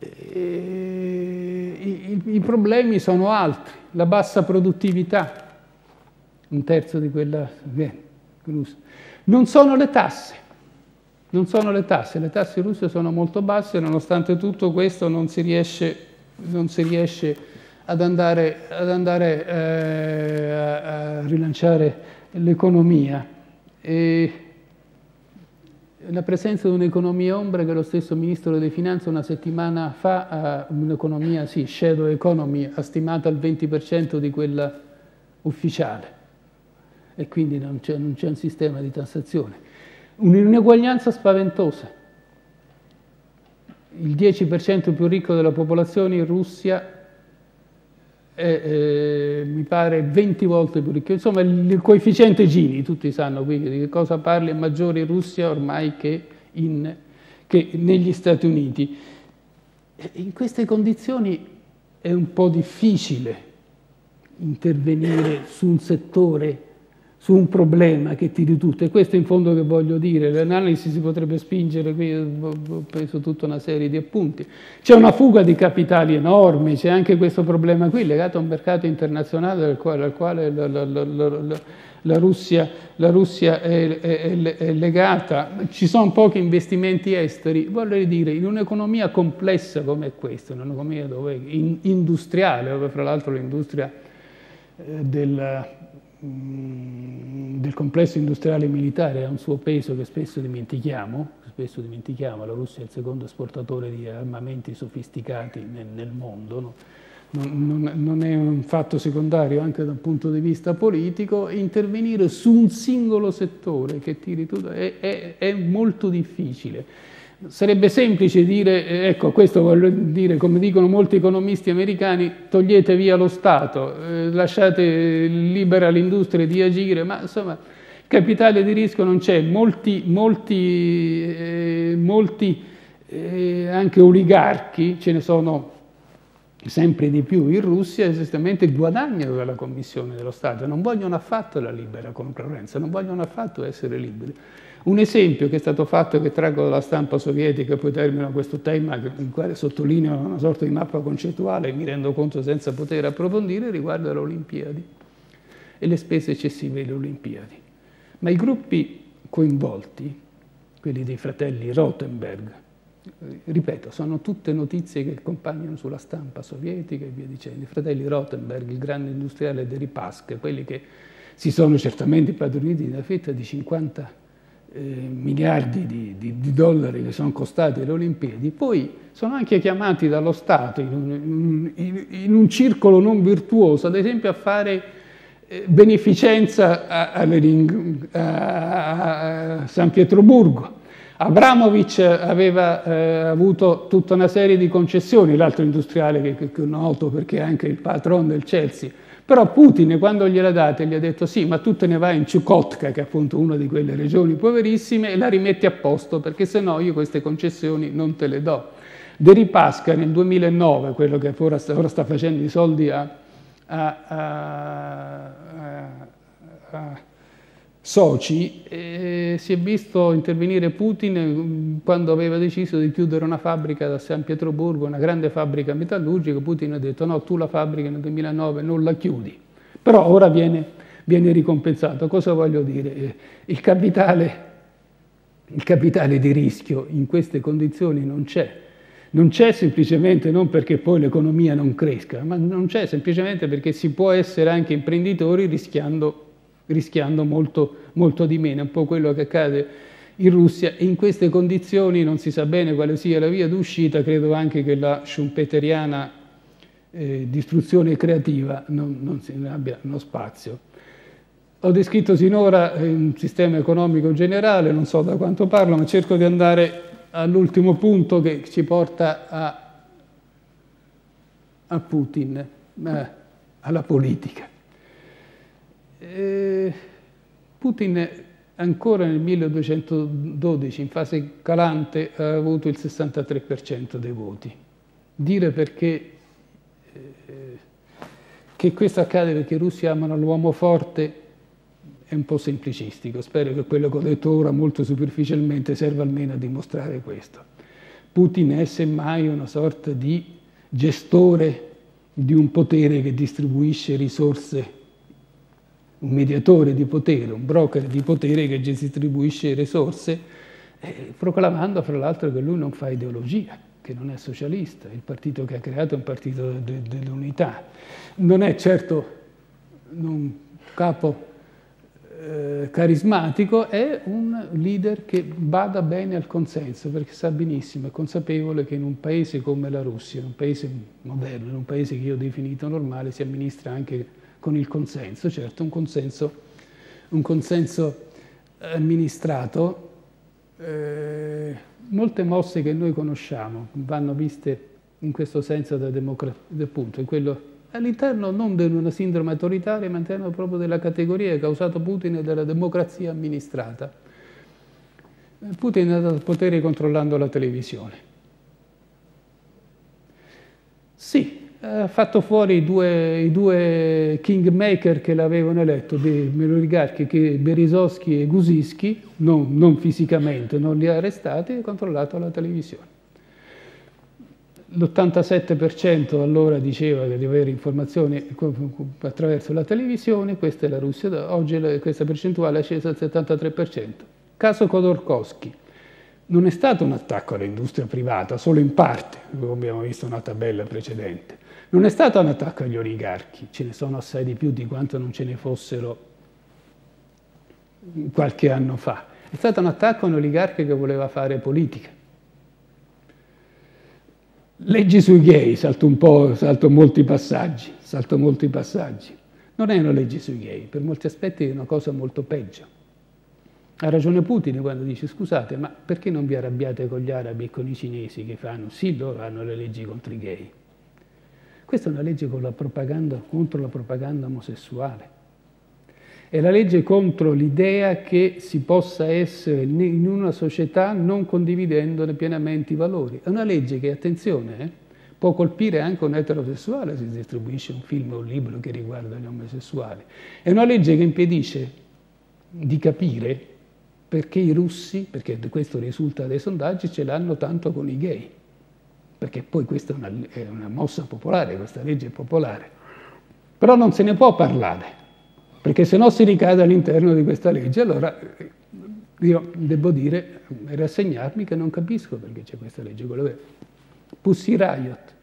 eh, i, i problemi sono altri, la bassa produttività, un terzo di quella non sono le tasse, non sono le tasse, le tasse russe sono molto basse, nonostante tutto questo non si riesce, non si riesce ad andare, ad andare eh, a, a, rilanciare l'economia. La presenza di un'economia ombra che lo stesso Ministro delle Finanze una settimana fa, un'economia, sì, shadow economy, ha stimato al 20% di quella ufficiale e quindi non c'è, un sistema di tassazione. Un'ineguaglianza spaventosa. Il 10% più ricco della popolazione in Russia è, eh, mi pare 20 volte più ricco. Insomma, il coefficiente Gini, tutti sanno quindi di che cosa parli, è maggiore in Russia ormai che, in, che negli Stati Uniti. In queste condizioni è un po' difficile intervenire su un settore su un problema che tiri tutto e questo in fondo che voglio dire, l'analisi si potrebbe spingere, qui ho preso tutta una serie di appunti. C'è una fuga di capitali enormi, c'è anche questo problema qui legato a un mercato internazionale al quale, al quale la, la, la, la, Russia, Russia è, è, è, legata, ci sono pochi investimenti esteri, voglio dire, in un'economia complessa come questa, un'economia dove, in, industriale, dove fra l'altro l'industria eh, del del complesso industriale militare ha un suo peso che spesso dimentichiamo, spesso dimentichiamo, la Russia è il secondo esportatore di armamenti sofisticati nel, nel mondo, no? non, non, non, è un fatto secondario anche dal punto di vista politico, intervenire su un singolo settore che tiri tutto è, è, è molto difficile. Sarebbe semplice dire, eh, ecco, questo voglio dire, come dicono molti economisti americani, togliete via lo Stato, eh, lasciate libera l'industria di agire, ma insomma, capitale di rischio non c'è, molti, molti, eh, molti eh, anche oligarchi, ce ne sono sempre di più in Russia, esattamente guadagnano dalla commissione dello Stato, non vogliono affatto la libera concorrenza, non vogliono affatto essere liberi. Un esempio che è stato fatto, che traggo dalla stampa sovietica, poi termino questo tema, in quale sottolineo una sorta di mappa concettuale, mi rendo conto senza poter approfondire, riguarda le Olimpiadi e le spese eccessive delle Olimpiadi. Ma i gruppi coinvolti, quelli dei fratelli Rothenberg, ripeto, sono tutte notizie che accompagnano sulla stampa sovietica e via dicendo. I fratelli Rothenberg, il grande industriale Deripaska, quelli che si sono certamente padroniti di una fetta di 50 eh, miliardi di, di, di, dollari che sono costati le Olimpiadi, poi sono anche chiamati dallo Stato in un, in, in un circolo non virtuoso, ad esempio a fare eh, beneficenza a, a, a, San Pietroburgo. Abramovic aveva eh, avuto tutta una serie di concessioni, l'altro industriale che, che, che noto perché è anche il patron del Chelsea, però Putin, quando gliela date, gli ha detto sì, ma tu te ne vai in Chukotka, che è appunto una di quelle regioni poverissime, e la rimetti a posto, perché se no io queste concessioni non te le do. Deripasca nel 2009, quello che ora sta, ora sta facendo i soldi a, a, a, a Soci, eh, si è visto intervenire Putin mm, quando aveva deciso di chiudere una fabbrica da San Pietroburgo, una grande fabbrica metallurgica, Putin ha detto no, tu la fabbrica nel 2009 non la chiudi, però ora viene, viene ricompensato. Cosa voglio dire? Eh, il capitale, il capitale di rischio in queste condizioni non c'è. Non c'è semplicemente non perché poi l'economia non cresca, ma non c'è semplicemente perché si può essere anche imprenditori rischiando rischiando molto, molto di meno, è un po' quello che accade in Russia in queste condizioni non si sa bene quale sia la via d'uscita, credo anche che la schumpeteriana eh, distruzione creativa non, non, si, non abbia uno spazio. Ho descritto sinora un sistema economico generale, non so da quanto parlo, ma cerco di andare all'ultimo punto che ci porta a, a Putin, eh, alla politica. Eh, Putin ancora nel 1212, in fase calante, ha avuto il 63% dei voti. Dire perché eh, che questo accade perché i russi amano l'uomo forte è un po' semplicistico. Spero che quello che ho detto ora molto superficialmente serva almeno a dimostrare questo. Putin è semmai una sorta di gestore di un potere che distribuisce risorse un mediatore di potere, un broker di potere che distribuisce risorse, eh, proclamando fra l'altro che lui non fa ideologia, che non è socialista, il partito che ha creato è un partito de, de, dell'unità. Non è certo un capo eh, carismatico, è un leader che bada bene al consenso, perché sa benissimo, è consapevole che in un paese come la Russia, in un paese moderno, in un paese che io ho definito normale, si amministra anche con il consenso, certo un consenso un consenso amministrato, eh, molte mosse che noi conosciamo vanno viste in questo senso da democrazia, appunto, all'interno non di una sindrome autoritaria, ma all'interno proprio della categoria che ha Putin e della democrazia amministrata. Putin ha dato il potere controllando la televisione. Sì, ha fatto fuori i due, i due kingmaker che l'avevano eletto, dei oligarchi, Berisowski e Gusiski, non, non, fisicamente, non li ha arrestati, e controllato la televisione. L'87% allora diceva di avere informazioni attraverso la televisione, questa è la Russia, oggi questa percentuale è scesa al 73%. Caso Khodorkovsky, non è stato un attacco all'industria privata, solo in parte, come abbiamo visto nella tabella precedente non è stato un attacco agli oligarchi, ce ne sono assai di più di quanto non ce ne fossero qualche anno fa. È stato un attacco a un oligarca che voleva fare politica. Leggi sui gay, salto un po', salto molti passaggi, salto molti passaggi. Non è una legge sui gay, per molti aspetti è una cosa molto peggio. Ha ragione Putin quando dice scusate, ma perché non vi arrabbiate con gli arabi e con i cinesi che fanno? Sì, loro hanno le leggi contro i gay. Questa è una legge la contro la propaganda omosessuale. È la legge contro l'idea che si possa essere in una società non condividendone pienamente i valori. È una legge che, attenzione, eh, può colpire anche un eterosessuale se distribuisce un film o un libro che riguarda gli omosessuali. È una legge che impedisce di capire perché i russi, perché questo risulta dai sondaggi, ce l'hanno tanto con i gay perché poi questa è una, è una mossa popolare, questa legge è popolare. Però non se ne può parlare, perché se no si ricade all'interno di questa legge. Allora io devo dire, rassegnarmi che non capisco perché c'è questa legge. Pussy Riot.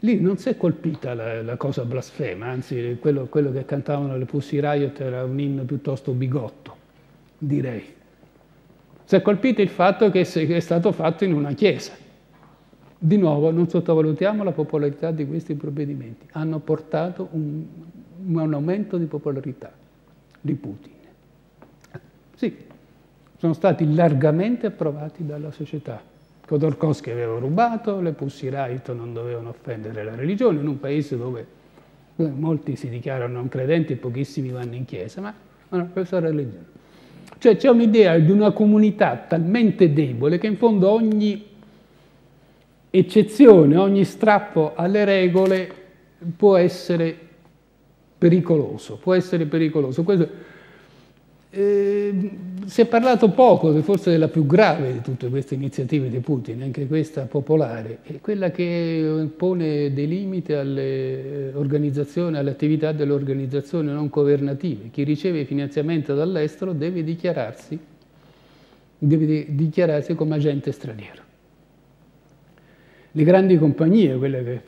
Lì non si è colpita la, la cosa blasfema, anzi quello, quello, che cantavano le Pussy Riot era un inno piuttosto bigotto, direi. Si è colpito il fatto che è stato fatto in una chiesa. Di nuovo, non sottovalutiamo la popolarità di questi provvedimenti. Hanno portato un, un aumento di popolarità di Putin. Sì, sono stati largamente approvati dalla società. Khodorkovsky aveva rubato, le Pussy Riot non dovevano offendere la religione, in un paese dove molti si dichiarano non credenti e pochissimi vanno in chiesa, ma no, questa è la religione. Cioè c'è un'idea di una comunità talmente debole che in fondo ogni eccezione, ogni strappo alle regole può essere pericoloso, può essere pericoloso. Questo, eh, si è parlato poco, forse della più grave di tutte queste iniziative di Putin, anche questa popolare, è quella che pone dei limiti alle organizzazioni, alle attività delle organizzazioni non governative. Chi riceve finanziamento dall'estero deve dichiararsi, deve dichiararsi come agente straniero. Le grandi compagnie, quelle che,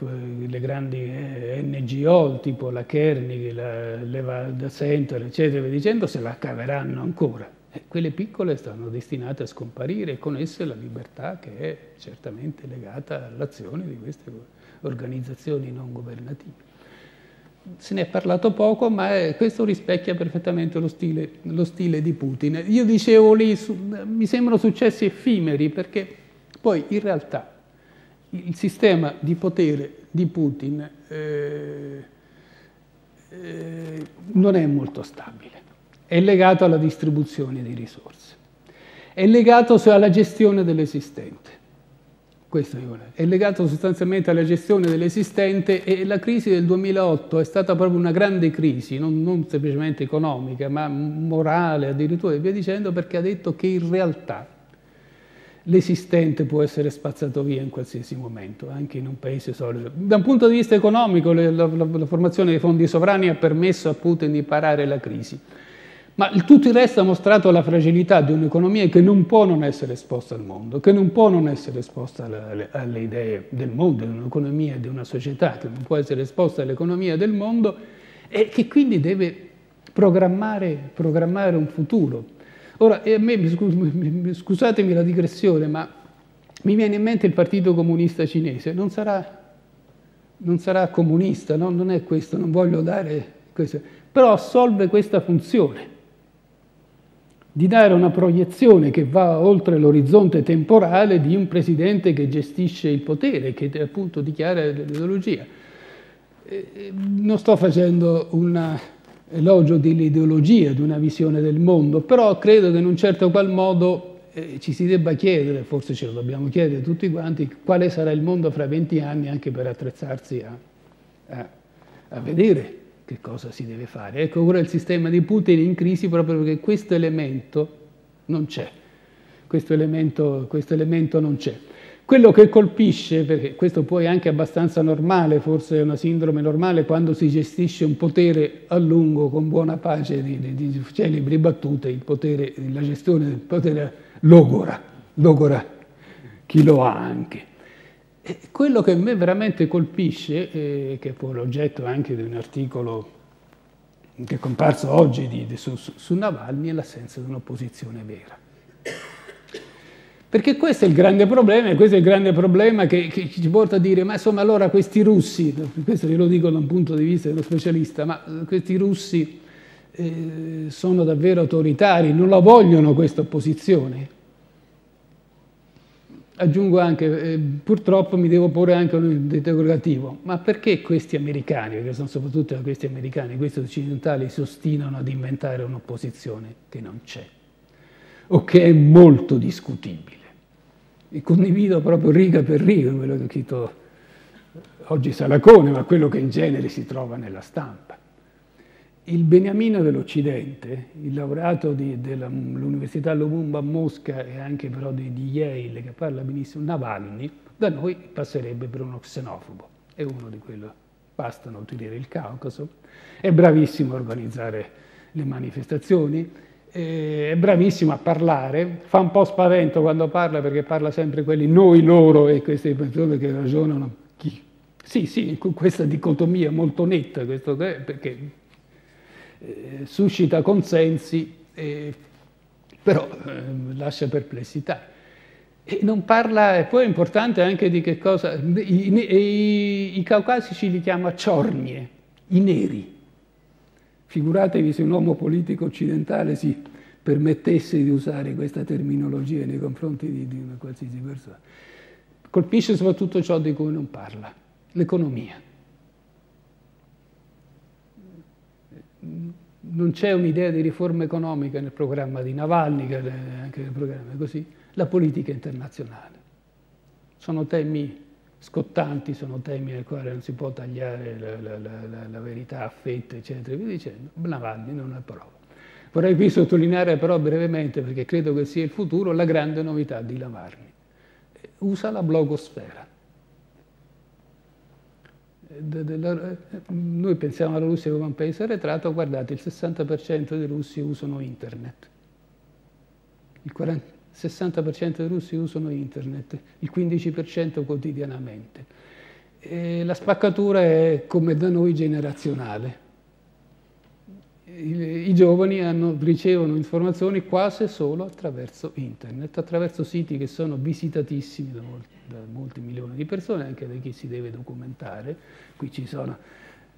le grandi eh, NGO tipo la Kernig, la Leva Center, eccetera, dicendo, se la caveranno ancora. E quelle piccole stanno destinate a scomparire e con esse la libertà che è certamente legata all'azione di queste organizzazioni non governative. Se ne è parlato poco, ma questo rispecchia perfettamente lo stile, lo stile di Putin. Io dicevo lì, mi sembrano successi effimeri perché poi in realtà il sistema di potere di Putin eh, eh, non è molto stabile, è legato alla distribuzione di risorse, è legato alla gestione dell'esistente. Questo è legato sostanzialmente alla gestione dell'esistente e la crisi del 2008 è stata proprio una grande crisi, non, non semplicemente economica, ma morale addirittura e via dicendo, perché ha detto che in realtà l'esistente può essere spazzato via in qualsiasi momento, anche in un paese solido. Da un punto di vista economico, la, la, la formazione dei fondi sovrani ha permesso a Putin di parare la crisi, ma il tutto il resto ha mostrato la fragilità di un'economia che non può non essere esposta al mondo, che non può non essere esposta alle, alle idee del mondo, di un'economia, di una società, che non può essere esposta all'economia del mondo e che quindi deve programmare, programmare un futuro Ora, a me, scusatemi la digressione, ma mi viene in mente il Partito Comunista Cinese, non sarà, non sarà comunista, no? non è questo, non voglio dare questo, però assolve questa funzione di dare una proiezione che va oltre l'orizzonte temporale di un presidente che gestisce il potere, che appunto dichiara l'ideologia. Non sto facendo un elogio dell'ideologia, di una visione del mondo, però credo che in un certo qual modo eh, ci si debba chiedere, forse ce lo dobbiamo chiedere tutti quanti, quale sarà il mondo fra 20 anni anche per attrezzarsi a, a, a vedere che cosa si deve fare. Ecco, ora il sistema di Putin è in crisi proprio perché questo elemento non c'è. Questo elemento, questo elemento non c'è. Quello che colpisce, perché questo poi è anche abbastanza normale, forse è una sindrome normale, quando si gestisce un potere a lungo con buona pace di, di, di celebri battute, potere, la gestione del potere logora, logora chi lo ha anche. E quello che a me veramente colpisce, eh, che è poi l'oggetto anche di un articolo che è comparso oggi di, di, su, su Navalny, è l'assenza di un'opposizione vera. Perché questo è il grande problema, e questo è il grande problema che, che, ci porta a dire, ma insomma allora questi russi, questo io lo dico da un punto di vista dello specialista, ma questi russi eh, sono davvero autoritari, non la vogliono questa opposizione? aggiungo anche, eh, purtroppo mi devo porre anche un interrogativo, ma perché questi americani, perché sono soprattutto questi americani, questi occidentali, si ostinano ad inventare un'opposizione che non c'è o che è molto discutibile? E condivido proprio riga per riga quello che ho scritto oggi Salacone, ma quello che in genere si trova nella stampa. Il beniamino dell'Occidente, il laureato dell'Università Lumumba a Mosca e anche però di, di, Yale, che parla benissimo, Navalny, da noi passerebbe per uno xenofobo. È uno di quello, basta nutrire il Caucaso, è bravissimo a organizzare le manifestazioni, è bravissimo a parlare, fa un po' spavento quando parla perché parla sempre quelli noi, loro e queste persone che ragionano chi. Sì, sì, questa dicotomia molto netta, questo, perché eh, suscita consensi, eh, però eh, lascia perplessità. E non parla, e poi è importante anche di che cosa, i, i, i caucasici li chiama ciornie, i neri. Figuratevi se un uomo politico occidentale si permettesse di usare questa terminologia nei confronti di, di una qualsiasi persona. Colpisce soprattutto ciò di cui non parla, l'economia. non c'è un'idea di riforma economica nel programma di Navalny, anche nel programma così, la politica internazionale. Sono temi scottanti, sono temi ai quali non si può tagliare la, la, la, la verità a fette, eccetera, e via dicendo. Navalny non è prova. Vorrei qui sottolineare però brevemente, perché credo che sia il futuro, la grande novità di Navalny. Usa la blogosfera noi pensiamo alla Russia come un paese arretrato, guardate, il 60% dei russi usano internet, il 40, 60% dei russi usano internet, il 15% quotidianamente. E la spaccatura è come da noi generazionale i, giovani hanno, ricevono informazioni quasi solo attraverso internet, attraverso siti che sono visitatissimi da molti, da molti milioni di persone, anche da chi si deve documentare. Qui ci sono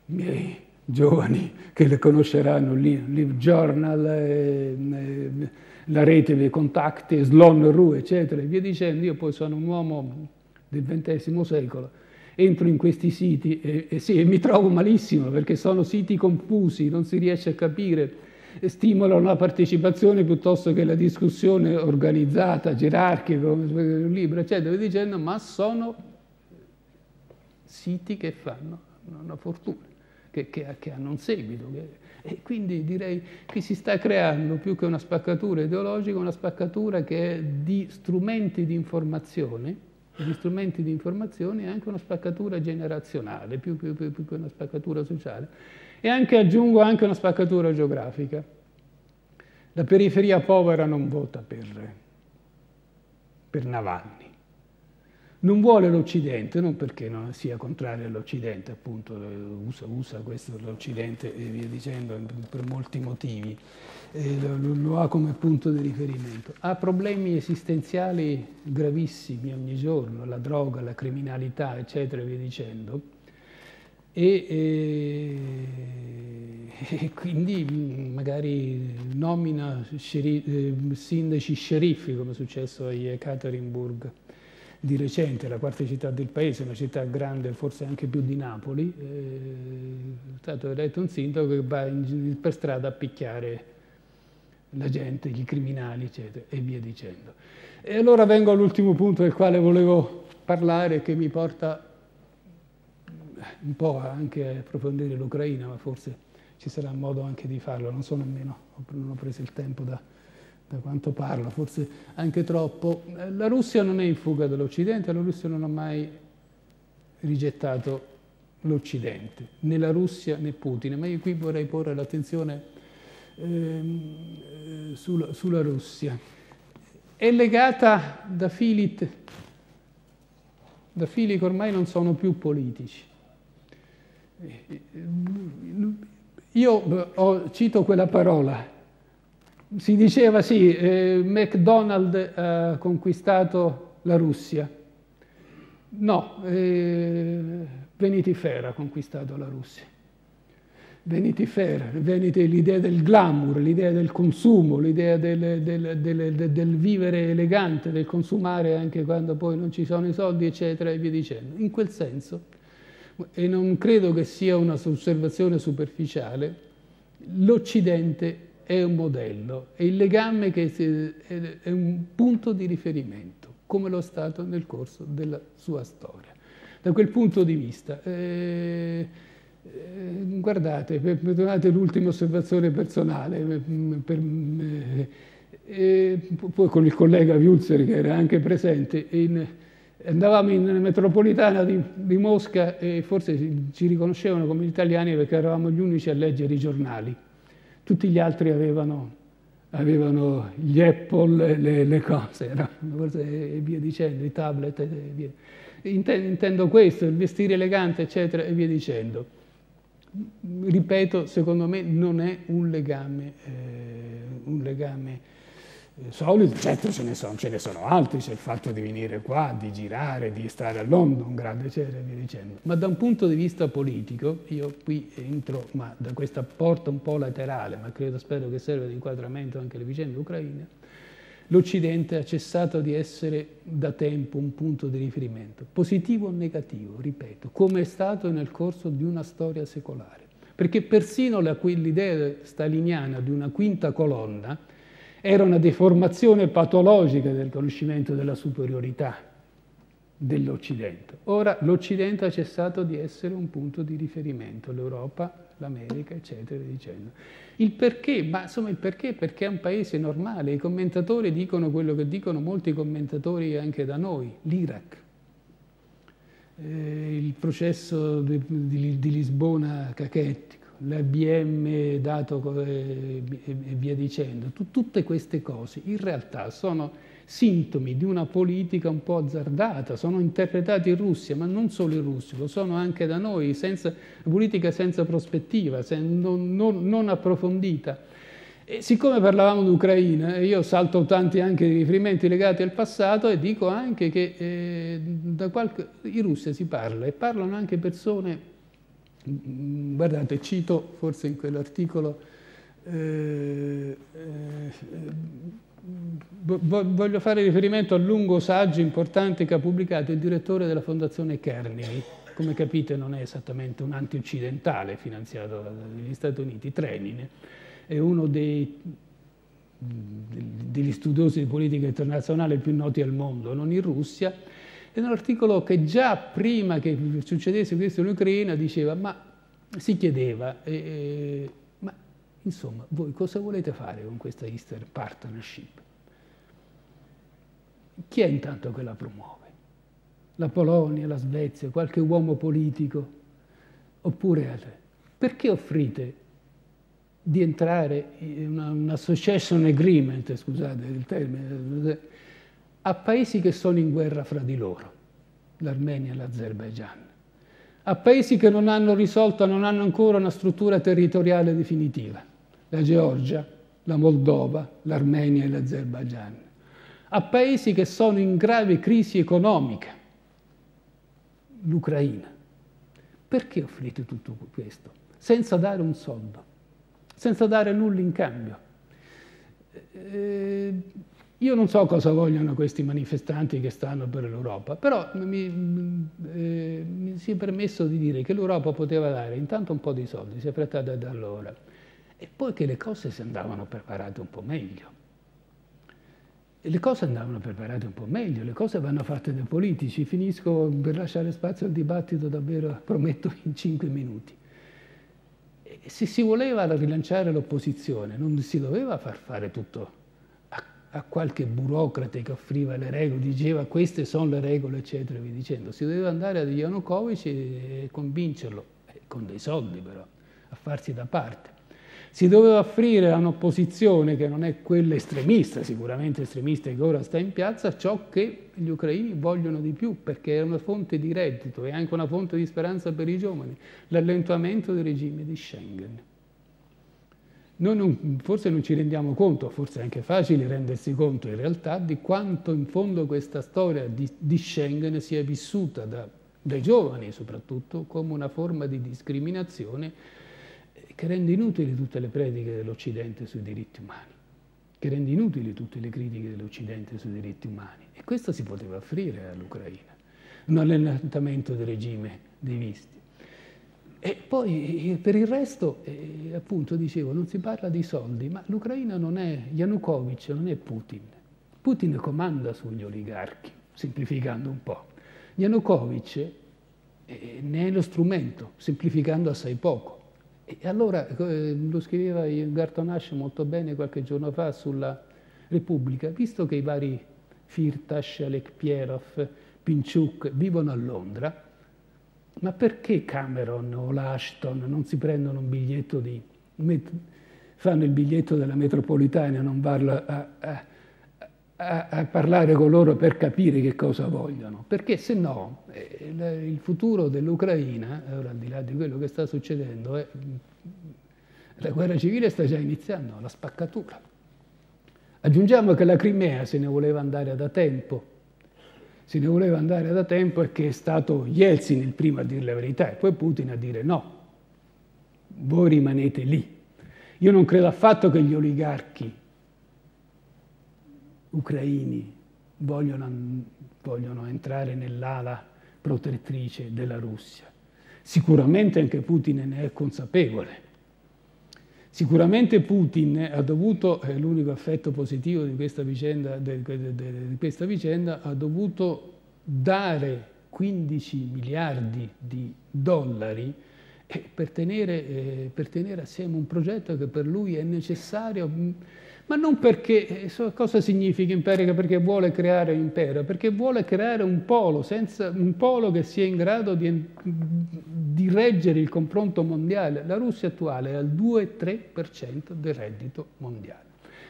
i miei giovani che le conosceranno, Live Journal, eh, eh, la rete dei contatti, Slon Ru, eccetera, e via dicendo. Io poi sono un uomo del XX secolo entro in questi siti e, e, sì, e mi trovo malissimo perché sono siti confusi, non si riesce a capire, stimolano la partecipazione piuttosto che la discussione organizzata, gerarchica, come un libro, eccetera, dicendo, ma sono siti che fanno una fortuna, che, che, che hanno un seguito. Che, e quindi direi che si sta creando più che una spaccatura ideologica, una spaccatura che è di strumenti di informazione gli strumenti di informazione e anche una spaccatura generazionale, più, più che una spaccatura sociale. E anche, aggiungo anche una spaccatura geografica. La periferia povera non vota per, per Navalny. Non vuole l'Occidente, non perché non sia contrario all'Occidente, appunto, usa, usa questo l'Occidente e via dicendo per molti motivi, eh, lo, lo, ha come punto di riferimento. Ha problemi esistenziali gravissimi ogni giorno, la droga, la criminalità, eccetera, e via dicendo. e, e, e quindi magari nomina sceri, eh, sindaci sceriffi come è successo a Ekaterinburg di recente, la quarta città del paese, una città grande forse anche più di Napoli, eh, è stato eletto un sindaco che va in, per strada a picchiare la gente, i criminali, eccetera, e via dicendo. E allora vengo all'ultimo punto del quale volevo parlare, che mi porta un po' anche a approfondire l'Ucraina, ma forse ci sarà modo anche di farlo, non so nemmeno, non ho preso il tempo da da quanto parla, forse anche troppo. La Russia non è in fuga dall'Occidente, la Russia non ha mai rigettato l'Occidente, né la Russia né Putin, ma io qui vorrei porre l'attenzione ehm, sulla, sulla, Russia. È legata da fili, da fili che ormai non sono più politici. Io ho, cito quella parola, si diceva sì, eh, McDonald ha conquistato la Russia. No, eh, Vanity Fair ha conquistato la Russia. Vanity Fair, l'idea del glamour, l'idea del consumo, l'idea del, del, del, del, vivere elegante, del consumare anche quando poi non ci sono i soldi, eccetera, e via dicendo. In quel senso, e non credo che sia una osservazione superficiale, l'Occidente è un modello, è il legame che è un punto di riferimento, come lo è stato nel corso della sua storia. Da quel punto di vista, eh, eh, guardate, perdonate l'ultima osservazione personale, per, eh, eh, poi con il collega Viulzer che era anche presente, in, andavamo in metropolitana di, di, Mosca e forse ci riconoscevano come italiani perché eravamo gli unici a leggere i giornali tutti gli altri avevano, avevano gli Apple, le, le cose, e via dicendo, i tablet e via. Intendo questo, il vestire elegante, eccetera, e via dicendo. Ripeto, secondo me non è un legame, eh, un legame solito, certo ce ne, sono, ce ne sono altri, c'è il fatto di venire qua, di girare, di stare a London, grande eccetera, e via dicendo. Ma da un punto di vista politico, io qui entro, ma da questa porta un po' laterale, ma credo, spero che serva di inquadramento anche le vicende ucraine, l'Occidente ha cessato di essere da tempo un punto di riferimento, positivo o negativo, ripeto, come è stato nel corso di una storia secolare. Perché persino l'idea staliniana di una quinta colonna, era una deformazione patologica del conoscimento della superiorità dell'Occidente. Ora l'Occidente ha cessato di essere un punto di riferimento, l'Europa, l'America, eccetera, dicendo. Il perché? Ma insomma il perché? Perché è un paese normale. I commentatori dicono quello che dicono molti commentatori anche da noi, l'Iraq. Eh, il processo di, di, di Lisbona Cachetti, l'IBM dato e via dicendo, tutte queste cose in realtà sono sintomi di una politica un po' azzardata, sono interpretati in Russia, ma non solo in Russia, lo sono anche da noi, senza, politica senza prospettiva, non, non, non, approfondita. E siccome parlavamo d'Ucraina, io salto tanti anche riferimenti legati al passato e dico anche che eh, da qualche, in Russia si parla e parlano anche persone guardate, cito forse in quell'articolo, eh, eh, voglio fare riferimento al lungo saggio importante che ha pubblicato il direttore della Fondazione Carnegie, come capite non è esattamente un anti-occidentale finanziato dagli Stati Uniti, Trenine, è uno dei, degli studiosi di politica internazionale più noti al mondo, non in Russia, è un articolo che già prima che succedesse questo in Ucraina diceva, ma si chiedeva, eh, ma insomma, voi cosa volete fare con questa Easter Partnership? Chi è intanto che la promuove? La Polonia, la Svezia, qualche uomo politico? Oppure altre? Perché offrite di entrare in un association agreement, scusate il termine, a paesi che sono in guerra fra di loro, l'Armenia e l'Azerbaigian, a paesi che non hanno risolto, non hanno ancora una struttura territoriale definitiva, la Georgia, la Moldova, l'Armenia e l'Azerbaigian, a paesi che sono in grave crisi economica, l'Ucraina. Perché offrite tutto questo? Senza dare un soldo, senza dare nulla in cambio. Eh, io non so cosa vogliono questi manifestanti che stanno per l'Europa, però mi, eh, mi, si è permesso di dire che l'Europa poteva dare intanto un po' di soldi, si è trattata da allora, e poi che le cose si andavano preparate un po' meglio le cose andavano preparate un po' meglio, le cose vanno fatte dai politici. Finisco per lasciare spazio al dibattito davvero, prometto, in cinque minuti. Se si voleva rilanciare l'opposizione, non si doveva far fare tutto a, qualche burocrate che offriva le regole, diceva queste sono le regole, eccetera, e via dicendo. Si doveva andare a Yanukovych e convincerlo, eh, con dei soldi però, a farsi da parte si doveva offrire a un'opposizione che non è quella estremista, sicuramente estremista che ora sta in piazza, ciò che gli ucraini vogliono di più, perché è una fonte di reddito e anche una fonte di speranza per i giovani, l'allentamento del regime di Schengen. Noi non, forse non ci rendiamo conto, forse è anche facile rendersi conto in realtà di quanto in fondo questa storia di, di Schengen sia vissuta da, dai giovani soprattutto come una forma di discriminazione che rende inutili tutte le prediche dell'Occidente sui diritti umani, che rende inutili tutte le critiche dell'Occidente sui diritti umani. E questo si poteva offrire all'Ucraina, un allentamento del regime dei visti. E poi per il resto, eh, appunto, dicevo, non si parla di soldi, ma l'Ucraina non è Yanukovych, non è Putin. Putin comanda sugli oligarchi, semplificando un po'. Yanukovych eh, ne è lo strumento, semplificando assai poco. E allora eh, lo scriveva Gartonash molto bene qualche giorno fa sulla Repubblica, visto che i vari Firtash, Alekpierov, Pinchuk vivono a Londra, ma perché Cameron o l'Ashton non si prendono un biglietto di... fanno il biglietto della metropolitana e non vanno a, a, a, a, parlare con loro per capire che cosa vogliono? Perché se no eh, il futuro dell'Ucraina, ora al di là di quello che sta succedendo, è la guerra civile sta già iniziando, la spaccatura. Aggiungiamo che la Crimea se ne voleva andare da tempo, se ne voleva andare da tempo e che è stato Yeltsin il primo a dire la verità e poi Putin a dire no, voi rimanete lì. Io non credo affatto che gli oligarchi ucraini vogliono, vogliono entrare nell'ala protettrice della Russia. Sicuramente anche Putin ne è consapevole. Sicuramente Putin ha dovuto, è l'unico effetto positivo di questa, vicenda, di questa vicenda, ha dovuto dare 15 miliardi di dollari per tenere, eh, per tenere assieme un progetto che per lui è necessario ma non perché, eh, cosa significa impero? Perché vuole creare impero, perché vuole creare un polo, senza, un polo che sia in grado di, di reggere il confronto mondiale. La Russia attuale è al 2-3% del reddito mondiale.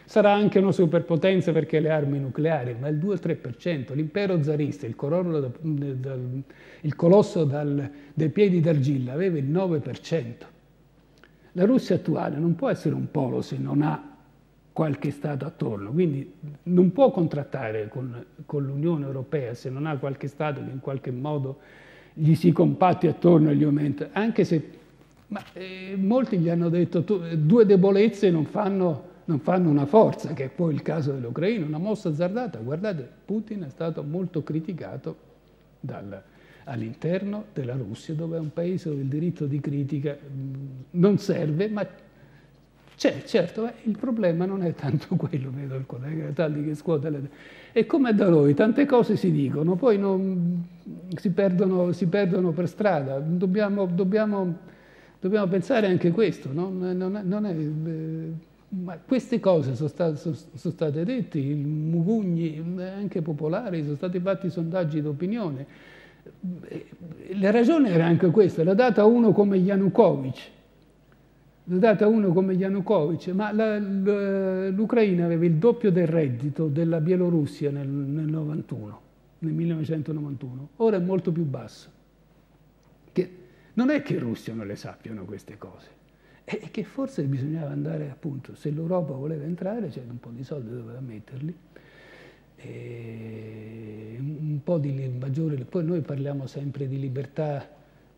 Sarà anche una superpotenza perché le armi nucleari, ma il 2-3%. L'impero zarista, il, da, dal, il colosso dal, dai piedi d'argilla, aveva il 9%. La Russia attuale non può essere un polo se non ha qualche Stato attorno, quindi non può contrattare con, con l'Unione Europea se non ha qualche Stato che in qualche modo gli si compatti attorno e gli aumenta, anche se ma, eh, molti gli hanno detto tu, due debolezze non fanno, non fanno una forza, che è poi il caso dell'Ucraina, una mossa azzardata. Guardate, Putin è stato molto criticato dal, all'interno della Russia, dove è un paese dove il diritto di critica mh, non serve, ma c'è, certo, eh, il problema non è tanto quello, vedo il collega Talli che scuote le... È come da noi, tante cose si dicono, poi non, si, perdono, si, perdono, per strada. Dobbiamo, dobbiamo, dobbiamo pensare anche a questo. No? Non è, non è, eh, ma queste cose sono state, sono, sono state dette, i mugugni anche popolari, sono stati fatti sondaggi d'opinione. Eh, la ragione era anche questa, l'ha data uno come Yanukovych, data a uno come Yanukovych, ma l'Ucraina aveva il doppio del reddito della Bielorussia nel, nel, 91, nel 1991, ora è molto più basso. Che non è che in Russia non le sappiano queste cose, è che forse bisognava andare appunto, se l'Europa voleva entrare c'era un po' di soldi doveva metterli, un po' di maggiore, poi noi parliamo sempre di libertà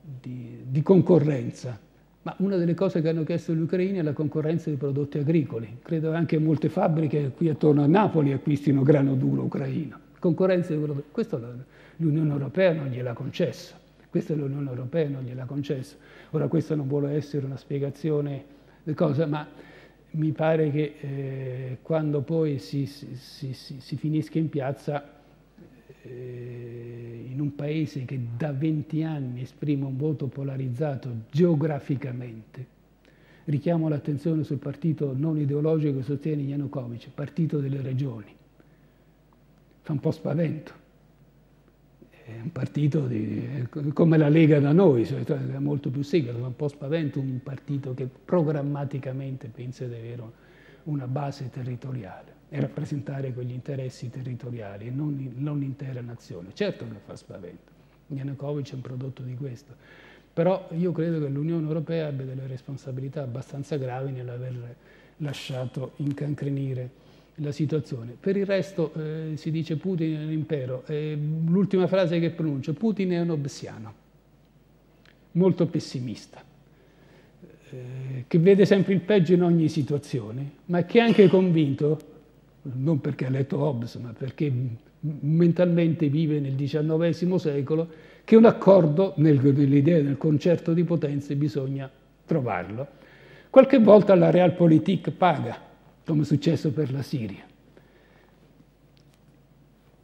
di, di concorrenza. Ma una delle cose che hanno chiesto gli ucraini è la concorrenza dei prodotti agricoli. Credo che anche molte fabbriche qui attorno a Napoli acquistino grano duro ucraino. Concorrenza dei prodotti. Questo l'Unione Europea non gliel'ha concesso. Questo l'Unione Europea non gliel'ha concesso. Ora questa non vuole essere una spiegazione di cosa, ma mi pare che eh, quando poi si, si, si, si, finisca in piazza eh, in un paese che da 20 anni esprime un voto polarizzato geograficamente, richiamo l'attenzione sul partito non ideologico che sostiene Yanukovych, partito delle regioni. Fa un po' spavento. È un partito di, come la Lega da noi, è molto più segreto, fa un po' spavento un partito che programmaticamente pensa di avere una base territoriale e rappresentare quegli interessi territoriali e non, non l'intera nazione. Certo che fa spavento, Yanukovych è un prodotto di questo, però io credo che l'Unione Europea abbia delle responsabilità abbastanza gravi nell'aver lasciato incancrenire la situazione. Per il resto eh, si dice Putin è un impero, eh, l'ultima frase che pronuncio, Putin è un obsiano, molto pessimista, eh, che vede sempre il peggio in ogni situazione, ma che è anche convinto non perché ha letto Hobbes, ma perché mentalmente vive nel XIX secolo, che un accordo nell'idea del concerto di potenze bisogna trovarlo. Qualche volta la realpolitik paga, come è successo per la Siria.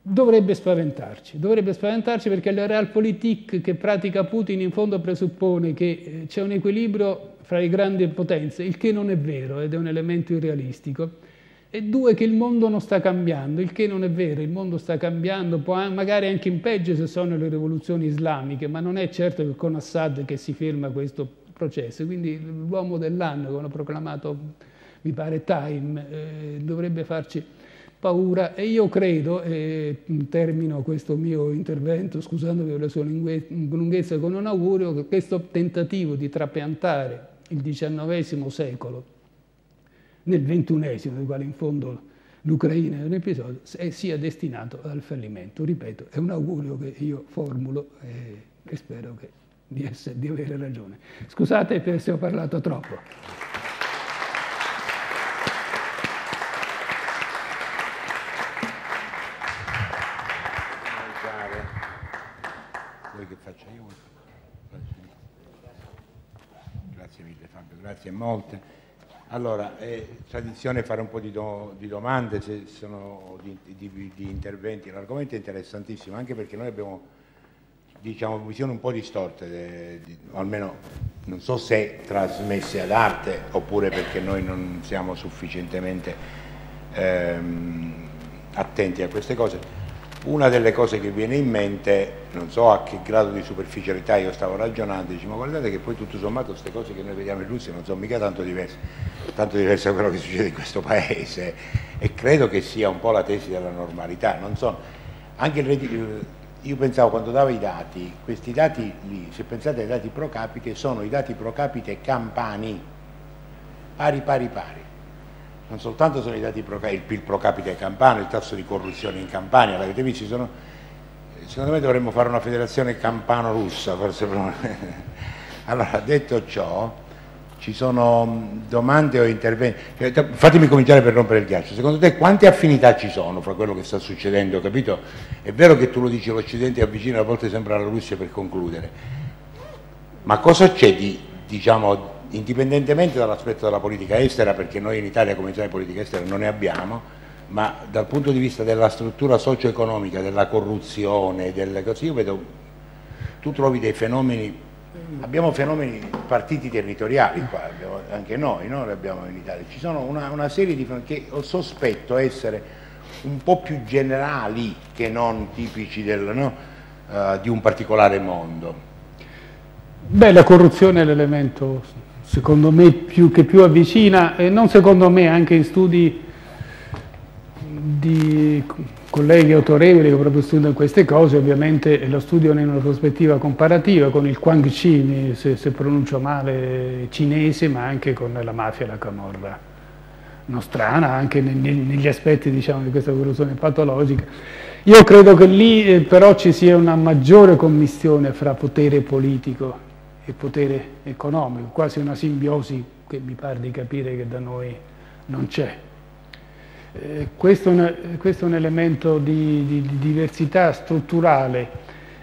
Dovrebbe spaventarci, dovrebbe spaventarci perché la realpolitik che pratica Putin in fondo presuppone che eh, c'è un equilibrio fra le grandi potenze, il che non è vero ed è un elemento irrealistico e due che il mondo non sta cambiando, il che non è vero, il mondo sta cambiando, magari anche in peggio se sono le rivoluzioni islamiche, ma non è certo che con Assad che si ferma questo processo. Quindi l'uomo dell'anno, come hanno proclamato, mi pare, Time, eh, dovrebbe farci paura e io credo, e termino questo mio intervento scusandomi per la sua lunghezza con un augurio, che questo tentativo di trapiantare il XIX secolo nel ventunesimo, del quale in fondo l'Ucraina è un episodio, sia destinato al fallimento. Ripeto, è un augurio che io formulo e, e spero che, di, essere, di avere ragione. Scusate se ho parlato troppo. Grazie mille Fabio, grazie molte. Allora, è tradizione fare un po' di, do, di domande, se sono di, di, di interventi. L'argomento è interessantissimo, anche perché noi abbiamo diciamo, visioni un po' distorte, o almeno non so se trasmesse ad arte oppure perché noi non siamo sufficientemente ehm, attenti a queste cose. Una delle cose che viene in mente, non so a che grado di superficialità io stavo ragionando, dice ma guardate che poi tutto sommato queste cose che noi vediamo in Russia non sono mica tanto diverse, tanto diverse da quello che succede in questo paese e credo che sia un po' la tesi della normalità. Non so, anche il, io pensavo quando davo i dati, questi dati lì, se pensate ai dati pro capite, sono i dati pro capite campani, pari pari pari non soltanto sono i dati pro, il PIL pro capite campano, il tasso di corruzione in Campania, l'avete visto? Sono, secondo me dovremmo fare una federazione campano-russa, forse. allora, detto ciò, ci sono domande o interventi. Eh, fatemi cominciare per rompere il ghiaccio. Secondo te quante affinità ci sono fra quello che sta succedendo? Capito? È vero che tu lo dici, l'Occidente avvicina a volte sempre alla Russia per concludere, ma cosa c'è di, diciamo, indipendentemente dall'aspetto della politica estera, perché noi in Italia cominciamo di politica estera non ne abbiamo, ma dal punto di vista della struttura socio-economica, della corruzione, delle cose, io vedo, tu trovi dei fenomeni, abbiamo fenomeni partiti territoriali qua, abbiamo, anche noi, no? li abbiamo in Italia, ci sono una, una serie di fenomeni che ho sospetto essere un po' più generali che non tipici del, no? uh, di un particolare mondo. Beh, la corruzione è l'elemento secondo me più, che più avvicina, e non secondo me, anche in studi di colleghi autorevoli che proprio studiano queste cose, ovviamente lo studiano in una prospettiva comparativa con il Quang Chi, se, se pronuncio male, cinese, ma anche con la mafia e la camorra nostrana, anche negli aspetti diciamo, di questa corruzione patologica. Io credo che lì eh, però ci sia una maggiore commissione fra potere politico e potere economico, quasi una simbiosi che mi pare di capire che da noi non c'è. Eh, questo, questo, è un elemento di, di, di diversità strutturale.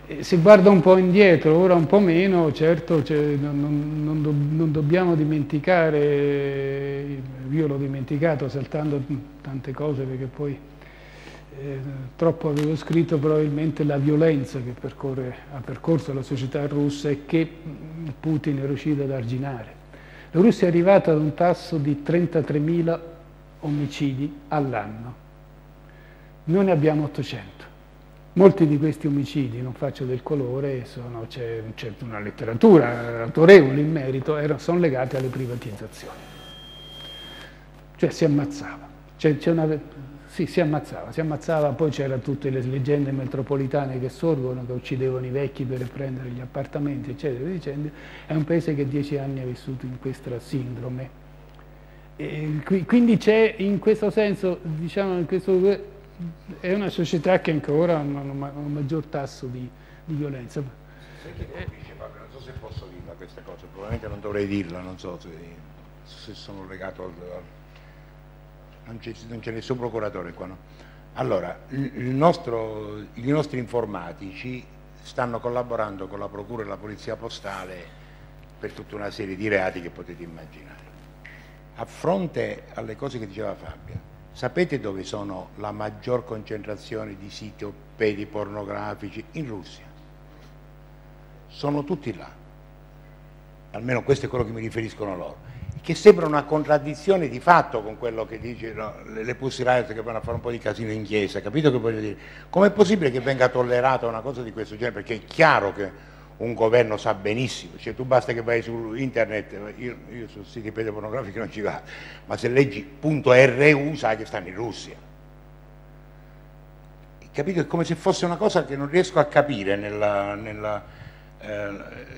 Eh, se guarda un po' indietro, ora un po' meno, certo cioè, non, non, non, dobbiamo dimenticare, io l'ho dimenticato saltando tante cose perché poi eh, troppo avevo scritto probabilmente la violenza che percorre, ha percorso la società russa e che Putin è riuscito ad arginare. La Russia è arrivata ad un tasso di 33.000 omicidi all'anno. Noi ne abbiamo 800. Molti di questi omicidi, non faccio del colore, c'è una letteratura autorevole in merito, erano, sono legati alle privatizzazioni. Cioè si ammazzava. C'è, una, sì, si ammazzava, si ammazzava, poi c'erano tutte le leggende metropolitane che sorgono, che uccidevano i vecchi per prendere gli appartamenti, eccetera, dicendo. È un paese che dieci anni ha vissuto in questa sindrome. E quindi c'è in questo senso, diciamo, in questo, è una società che ancora ha un, maggior tasso di, di violenza. Sai che colpisce? Non so se posso dirla questa cosa, probabilmente non dovrei dirla, non so se, se sono legato al, al non c'è nessun procuratore qua, no? Allora, nostro, i nostri informatici stanno collaborando con la Procura e la Polizia Postale per tutta una serie di reati che potete immaginare. A fronte alle cose che diceva Fabio, sapete dove sono la maggior concentrazione di siti pedipornografici? In Russia. Sono tutti là. Almeno questo è quello che mi riferiscono loro che sembra una contraddizione di fatto con quello che dicono le, le Pussy Riot che vanno a fare un po' di casino in chiesa, capito che voglio dire? Com'è possibile che venga tollerata una cosa di questo genere? Perché è chiaro che un governo sa benissimo, cioè tu basta che vai su internet, io, io su siti pedopornografici non ci vado, ma se leggi .ru sai che stanno in Russia. Capito? È come se fosse una cosa che non riesco a capire, nella, nella, eh,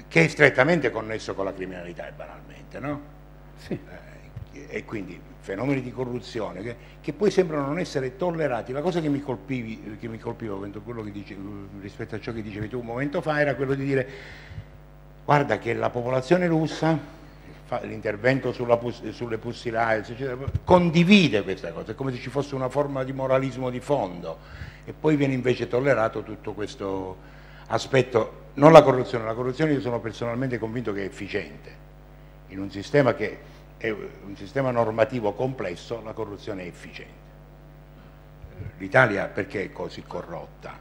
che è strettamente connesso con la criminalità, banalmente, no? Sì. Eh, e quindi fenomeni di corruzione che, che, poi sembrano non essere tollerati. La cosa che mi, colpivi, che mi colpiva che dice, rispetto a ciò che dicevi tu un momento fa era quello di dire guarda che la popolazione russa l'intervento sulle Pussy Riots, condivide questa cosa, è come se ci fosse una forma di moralismo di fondo e poi viene invece tollerato tutto questo aspetto, non la corruzione, la corruzione io sono personalmente convinto che è efficiente, in un sistema che è un sistema normativo complesso, la corruzione è efficiente. L'Italia perché è così corrotta?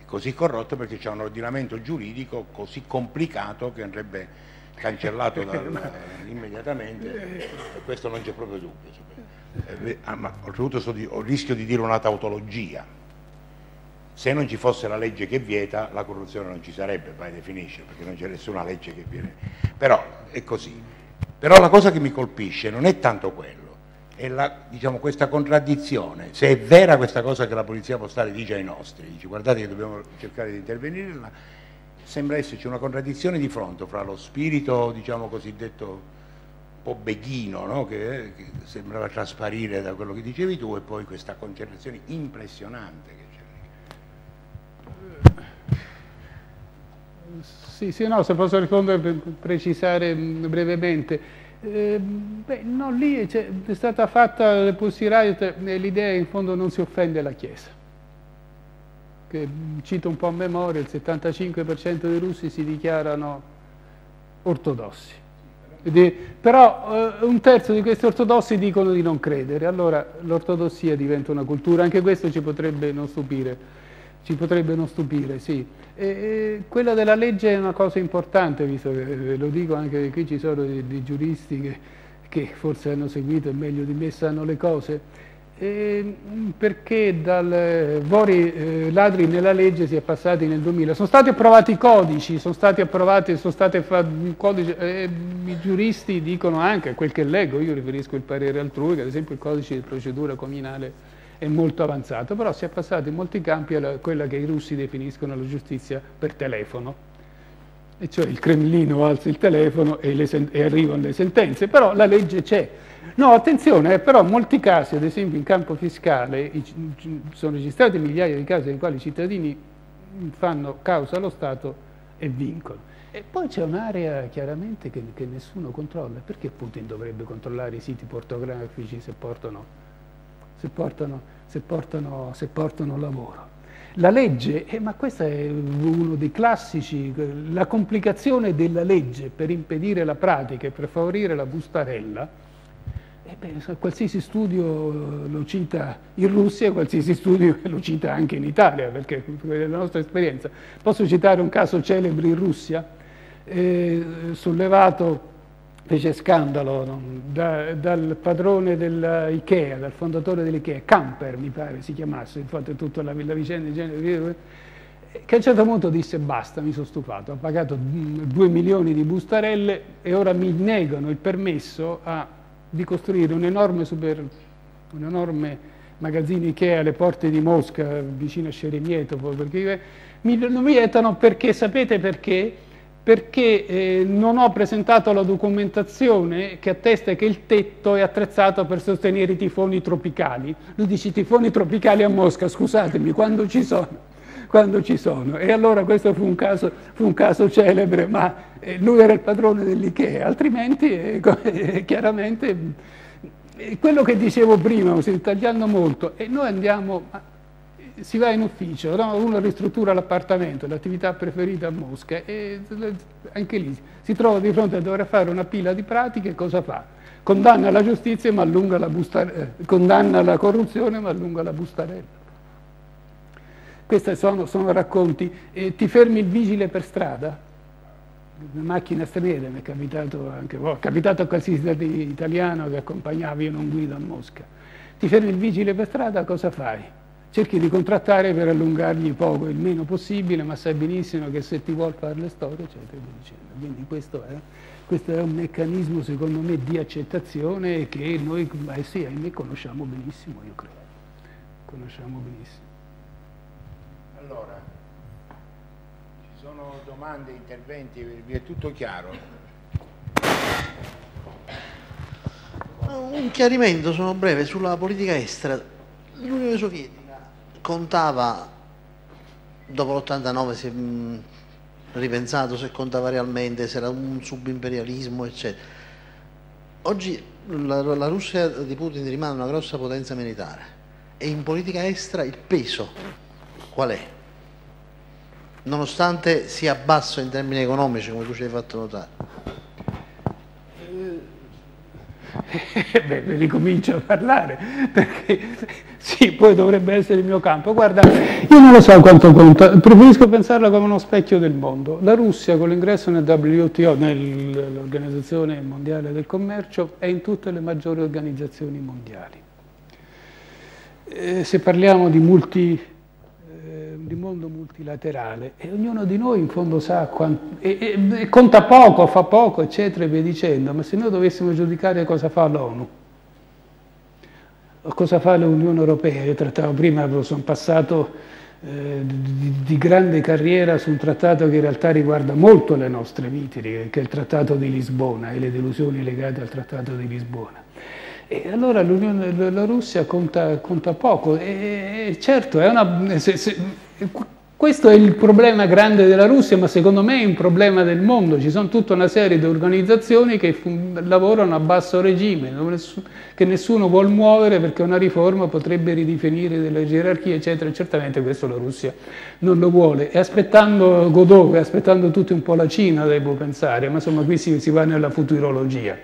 È così corrotta perché c'è un ordinamento giuridico così complicato che andrebbe cancellato dal, immediatamente e questo non c'è proprio dubbio. Eh, ah, ma oltretutto rischio di dire una tautologia. Se non ci fosse la legge che vieta, la corruzione non ci sarebbe, poi definisce, perché non c'è nessuna legge che viene. Però è così. Però la cosa che mi colpisce non è tanto quello, è la, diciamo, questa contraddizione. Se è vera questa cosa che la polizia postale dice ai nostri, dice guardate che dobbiamo cercare di intervenire, sembra esserci una contraddizione di fronte fra lo spirito, diciamo cosiddetto un po' beghino, no? che, che, sembrava trasparire da quello che dicevi tu, e poi questa concentrazione impressionante che c'è. Sì, sì, no, se posso rispondere per precisare mm, brevemente. Eh, beh, no, lì è stata fatta le Pussy Riot e l'idea in fondo non si offende la Chiesa. Che, mm, cito un po' a memoria, il 75% dei russi si dichiarano ortodossi. Però eh, un terzo di questi ortodossi dicono di non credere, allora l'ortodossia diventa una cultura, anche questo ci potrebbe non stupire ci potrebbe non stupire, sì. E, e quella della legge è una cosa importante, visto che ve lo dico anche che qui ci sono dei, giuristi che, che, forse hanno seguito e meglio di me sanno le cose, e, perché dal Vori eh, ladri nella legge si è passati nel 2000. Sono stati approvati i codici, sono stati approvati, sono state codici, eh, i giuristi dicono anche, quel che leggo, io riferisco il parere altrui, che ad esempio il codice di procedura comunale è molto avanzato, però si è passato in molti campi a quella che i russi definiscono la giustizia per telefono, e cioè il Cremlino alza il telefono e, le, e arrivano le sentenze, però la legge c'è. No, attenzione, eh, però in molti casi, ad esempio in campo fiscale, sono registrati migliaia di casi nei quali i cittadini fanno causa allo Stato e vincono. E poi c'è un'area chiaramente che, che, nessuno controlla. Perché Putin dovrebbe controllare i siti portografici se portano, se portano, se portano, se portano lavoro? La legge, eh, ma questo è uno dei classici, la complicazione della legge per impedire la pratica e per favorire la bustarella, eh beh, qualsiasi studio lo cita in Russia, qualsiasi studio lo cita anche in Italia, perché è la nostra esperienza. Posso citare un caso celebre in Russia? eh, sollevato, fece scandalo no? da, dal padrone dell'IKEA, dal fondatore dell'IKEA, Camper mi pare si chiamasse, infatti tutta la, la vicenda di genere, che a un certo punto disse basta, mi sono stufato, ho pagato 2 milioni di bustarelle e ora mi negano il permesso a, di costruire un enorme, super, un enorme magazzino Ikea alle porte di Mosca, vicino a Sceremieto, perché mi, mi vietano perché, sapete perché? Perché eh, non ho presentato la documentazione che attesta che il tetto è attrezzato per sostenere i tifoni tropicali. Lui dice tifoni tropicali a Mosca, scusatemi, quando ci sono? Quando ci sono. E allora questo fu un caso, fu un caso celebre, ma eh, lui era il padrone dell'Ikea, altrimenti eh, chiaramente eh, quello che dicevo prima, tagliando molto, e noi andiamo si va in ufficio, no? uno ristruttura l'appartamento, l'attività preferita a Mosca e anche lì si trova di fronte a dover fare una pila di pratiche, cosa fa? Condanna la giustizia ma allunga la eh, condanna la corruzione ma allunga la bustarella. Questi sono, sono racconti. E ti fermi il vigile per strada, una macchina straniera, mi è capitato anche, oh, è capitato a qualsiasi italiano che accompagnava, io non guido a Mosca. Ti fermi il vigile per strada, cosa fai? Cerchi di contrattare per allungargli poco, il meno possibile, ma sai benissimo che se ti vuol fare le storie, eccetera, dicendo. Quindi questo è, questo è, un meccanismo, secondo me, di accettazione che noi, eh sì, ahimè, conosciamo benissimo, io credo. Conosciamo benissimo. Allora, ci sono domande, interventi, vi è tutto chiaro? Un chiarimento, sono breve, sulla politica estera. L'Unione Sovietica contava, dopo l'89 si è mm, ripensato se contava realmente, se era un subimperialismo, eccetera. Oggi la, la Russia di Putin rimane una grossa potenza militare e in politica estera il peso qual è? Nonostante sia basso in termini economici, come tu ci hai fatto notare. Beh, ricomincio a parlare, perché poi dovrebbe essere il mio campo. Guarda, io non lo so quanto conta, preferisco pensarla come uno specchio del mondo. La Russia con l'ingresso nel WTO, nell'Organizzazione Mondiale del Commercio, è in tutte le maggiori organizzazioni mondiali. Eh, se parliamo di multi di mondo multilaterale e ognuno di noi in fondo sa quanto, e, e, conta poco, fa poco, eccetera e via dicendo, ma se noi dovessimo giudicare cosa fa l'ONU, cosa fa l'Unione Europea, io trattavo prima, sono passato eh, di, di, grande carriera su un trattato che in realtà riguarda molto le nostre vite, che è il Trattato di Lisbona e le delusioni legate al Trattato di Lisbona. E allora la Russia conta, conta poco. E, certo, è una, se, se, questo è il problema grande della Russia, ma secondo me è un problema del mondo. Ci sono tutta una serie di organizzazioni che lavorano a basso regime, che nessuno vuole muovere perché una riforma potrebbe ridefinire delle gerarchie, eccetera. Certamente questo la Russia non lo vuole. E aspettando Godot, e aspettando tutti un po' la Cina, devo pensare, ma insomma qui si, si va nella futurologia.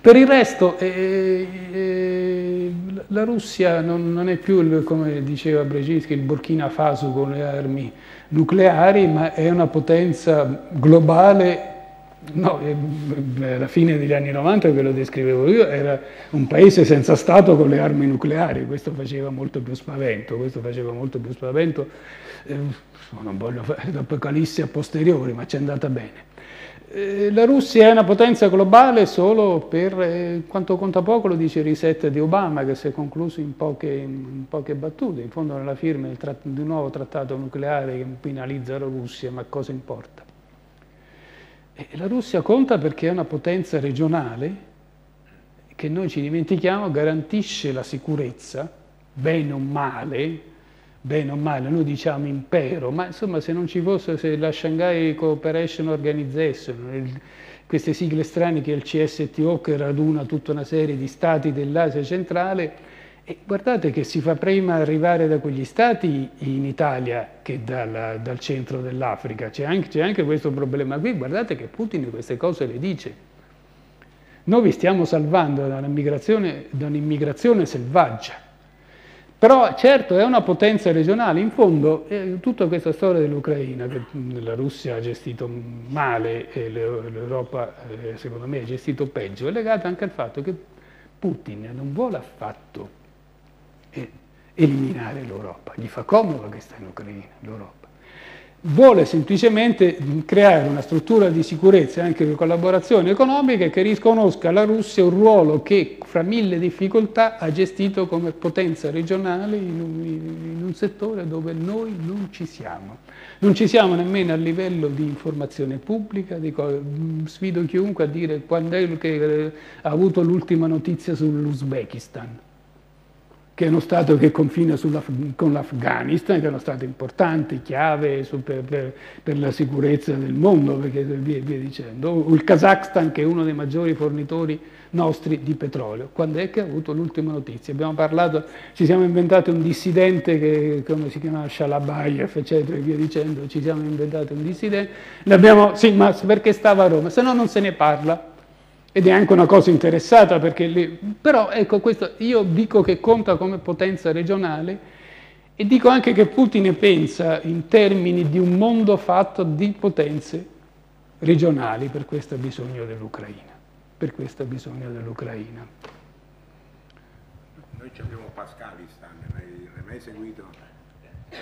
Per il resto eh, eh, la Russia non, non, è più, come diceva Brzezinski, il Burkina Faso con le armi nucleari, ma è una potenza globale. No, eh, alla fine degli anni 90, che lo descrivevo io, era un paese senza Stato con le armi nucleari, questo faceva molto più spavento, questo faceva molto più spavento, eh, non voglio fare l'apocalissi a posteriori, ma ci è andata bene. Eh, la Russia è una potenza globale solo per eh, quanto conta poco, lo dice il reset di Obama, che si è concluso in poche, in poche battute. In fondo, nella firma di un nuovo trattato nucleare che penalizza la Russia, ma cosa importa? E la Russia conta perché è una potenza regionale che noi ci dimentichiamo garantisce la sicurezza, bene o male, bene o male, noi diciamo impero, ma insomma se non ci fosse, se la Shanghai Cooperation Organization, queste sigle strane che il CSTO che raduna tutta una serie di stati dell'Asia centrale, e guardate che si fa prima arrivare da quegli stati in Italia che dal, dal centro dell'Africa, c'è anche, anche, questo problema qui, guardate che Putin queste cose le dice. Noi vi stiamo salvando da un'immigrazione selvaggia, però certo è una potenza regionale, in fondo eh, tutta questa storia dell'Ucraina, che la Russia ha gestito male e l'Europa eh, secondo me ha gestito peggio, è legata anche al fatto che Putin non vuole affatto eliminare l'Europa, gli fa comodo che sta in Ucraina l'Europa. Vuole semplicemente creare una struttura di sicurezza e anche di collaborazione economica che riconosca alla Russia un ruolo che, fra mille difficoltà, ha gestito come potenza regionale in un, in un settore dove noi non ci siamo. Non ci siamo nemmeno a livello di informazione pubblica, dico, sfido chiunque a dire quando è che ha avuto l'ultima notizia sull'Uzbekistan che è uno Stato che confina con l'Afghanistan, che è uno Stato importante, chiave su, per, per, per, la sicurezza del mondo, perché via, via dicendo. O il Kazakhstan, che è uno dei maggiori fornitori nostri di petrolio. Quando è che ha avuto l'ultima notizia? Abbiamo parlato, ci siamo inventati un dissidente che, come si chiama, Shalabayev, eccetera, e via dicendo, ci siamo inventati un dissidente. L'abbiamo, sì, ma perché stava a Roma? Se no non se ne parla ed è anche una cosa interessata perché le, però ecco questo io dico che conta come potenza regionale e dico anche che Putin pensa in termini di un mondo fatto di potenze regionali per questo ha bisogno dell'Ucraina per questo ha bisogno dell'Ucraina noi abbiamo Pascalistan l'hai mai seguito?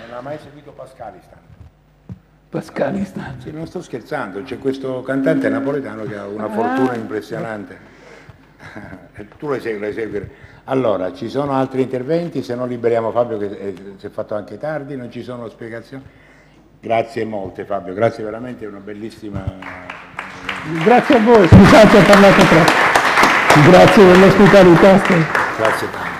non ha mai seguito Pascalistan Pascalistan. Sì, non sto scherzando, c'è questo cantante napoletano che ha una fortuna ah. impressionante. tu lo segui, lo segui. Allora, ci sono altri interventi, se no liberiamo Fabio che eh, si è fatto anche tardi, non ci sono spiegazioni. Grazie molte Fabio, grazie veramente, è una bellissima... Grazie a voi, scusate ho parlato troppo. Grazie dell'ospitalità. Grazie tanto.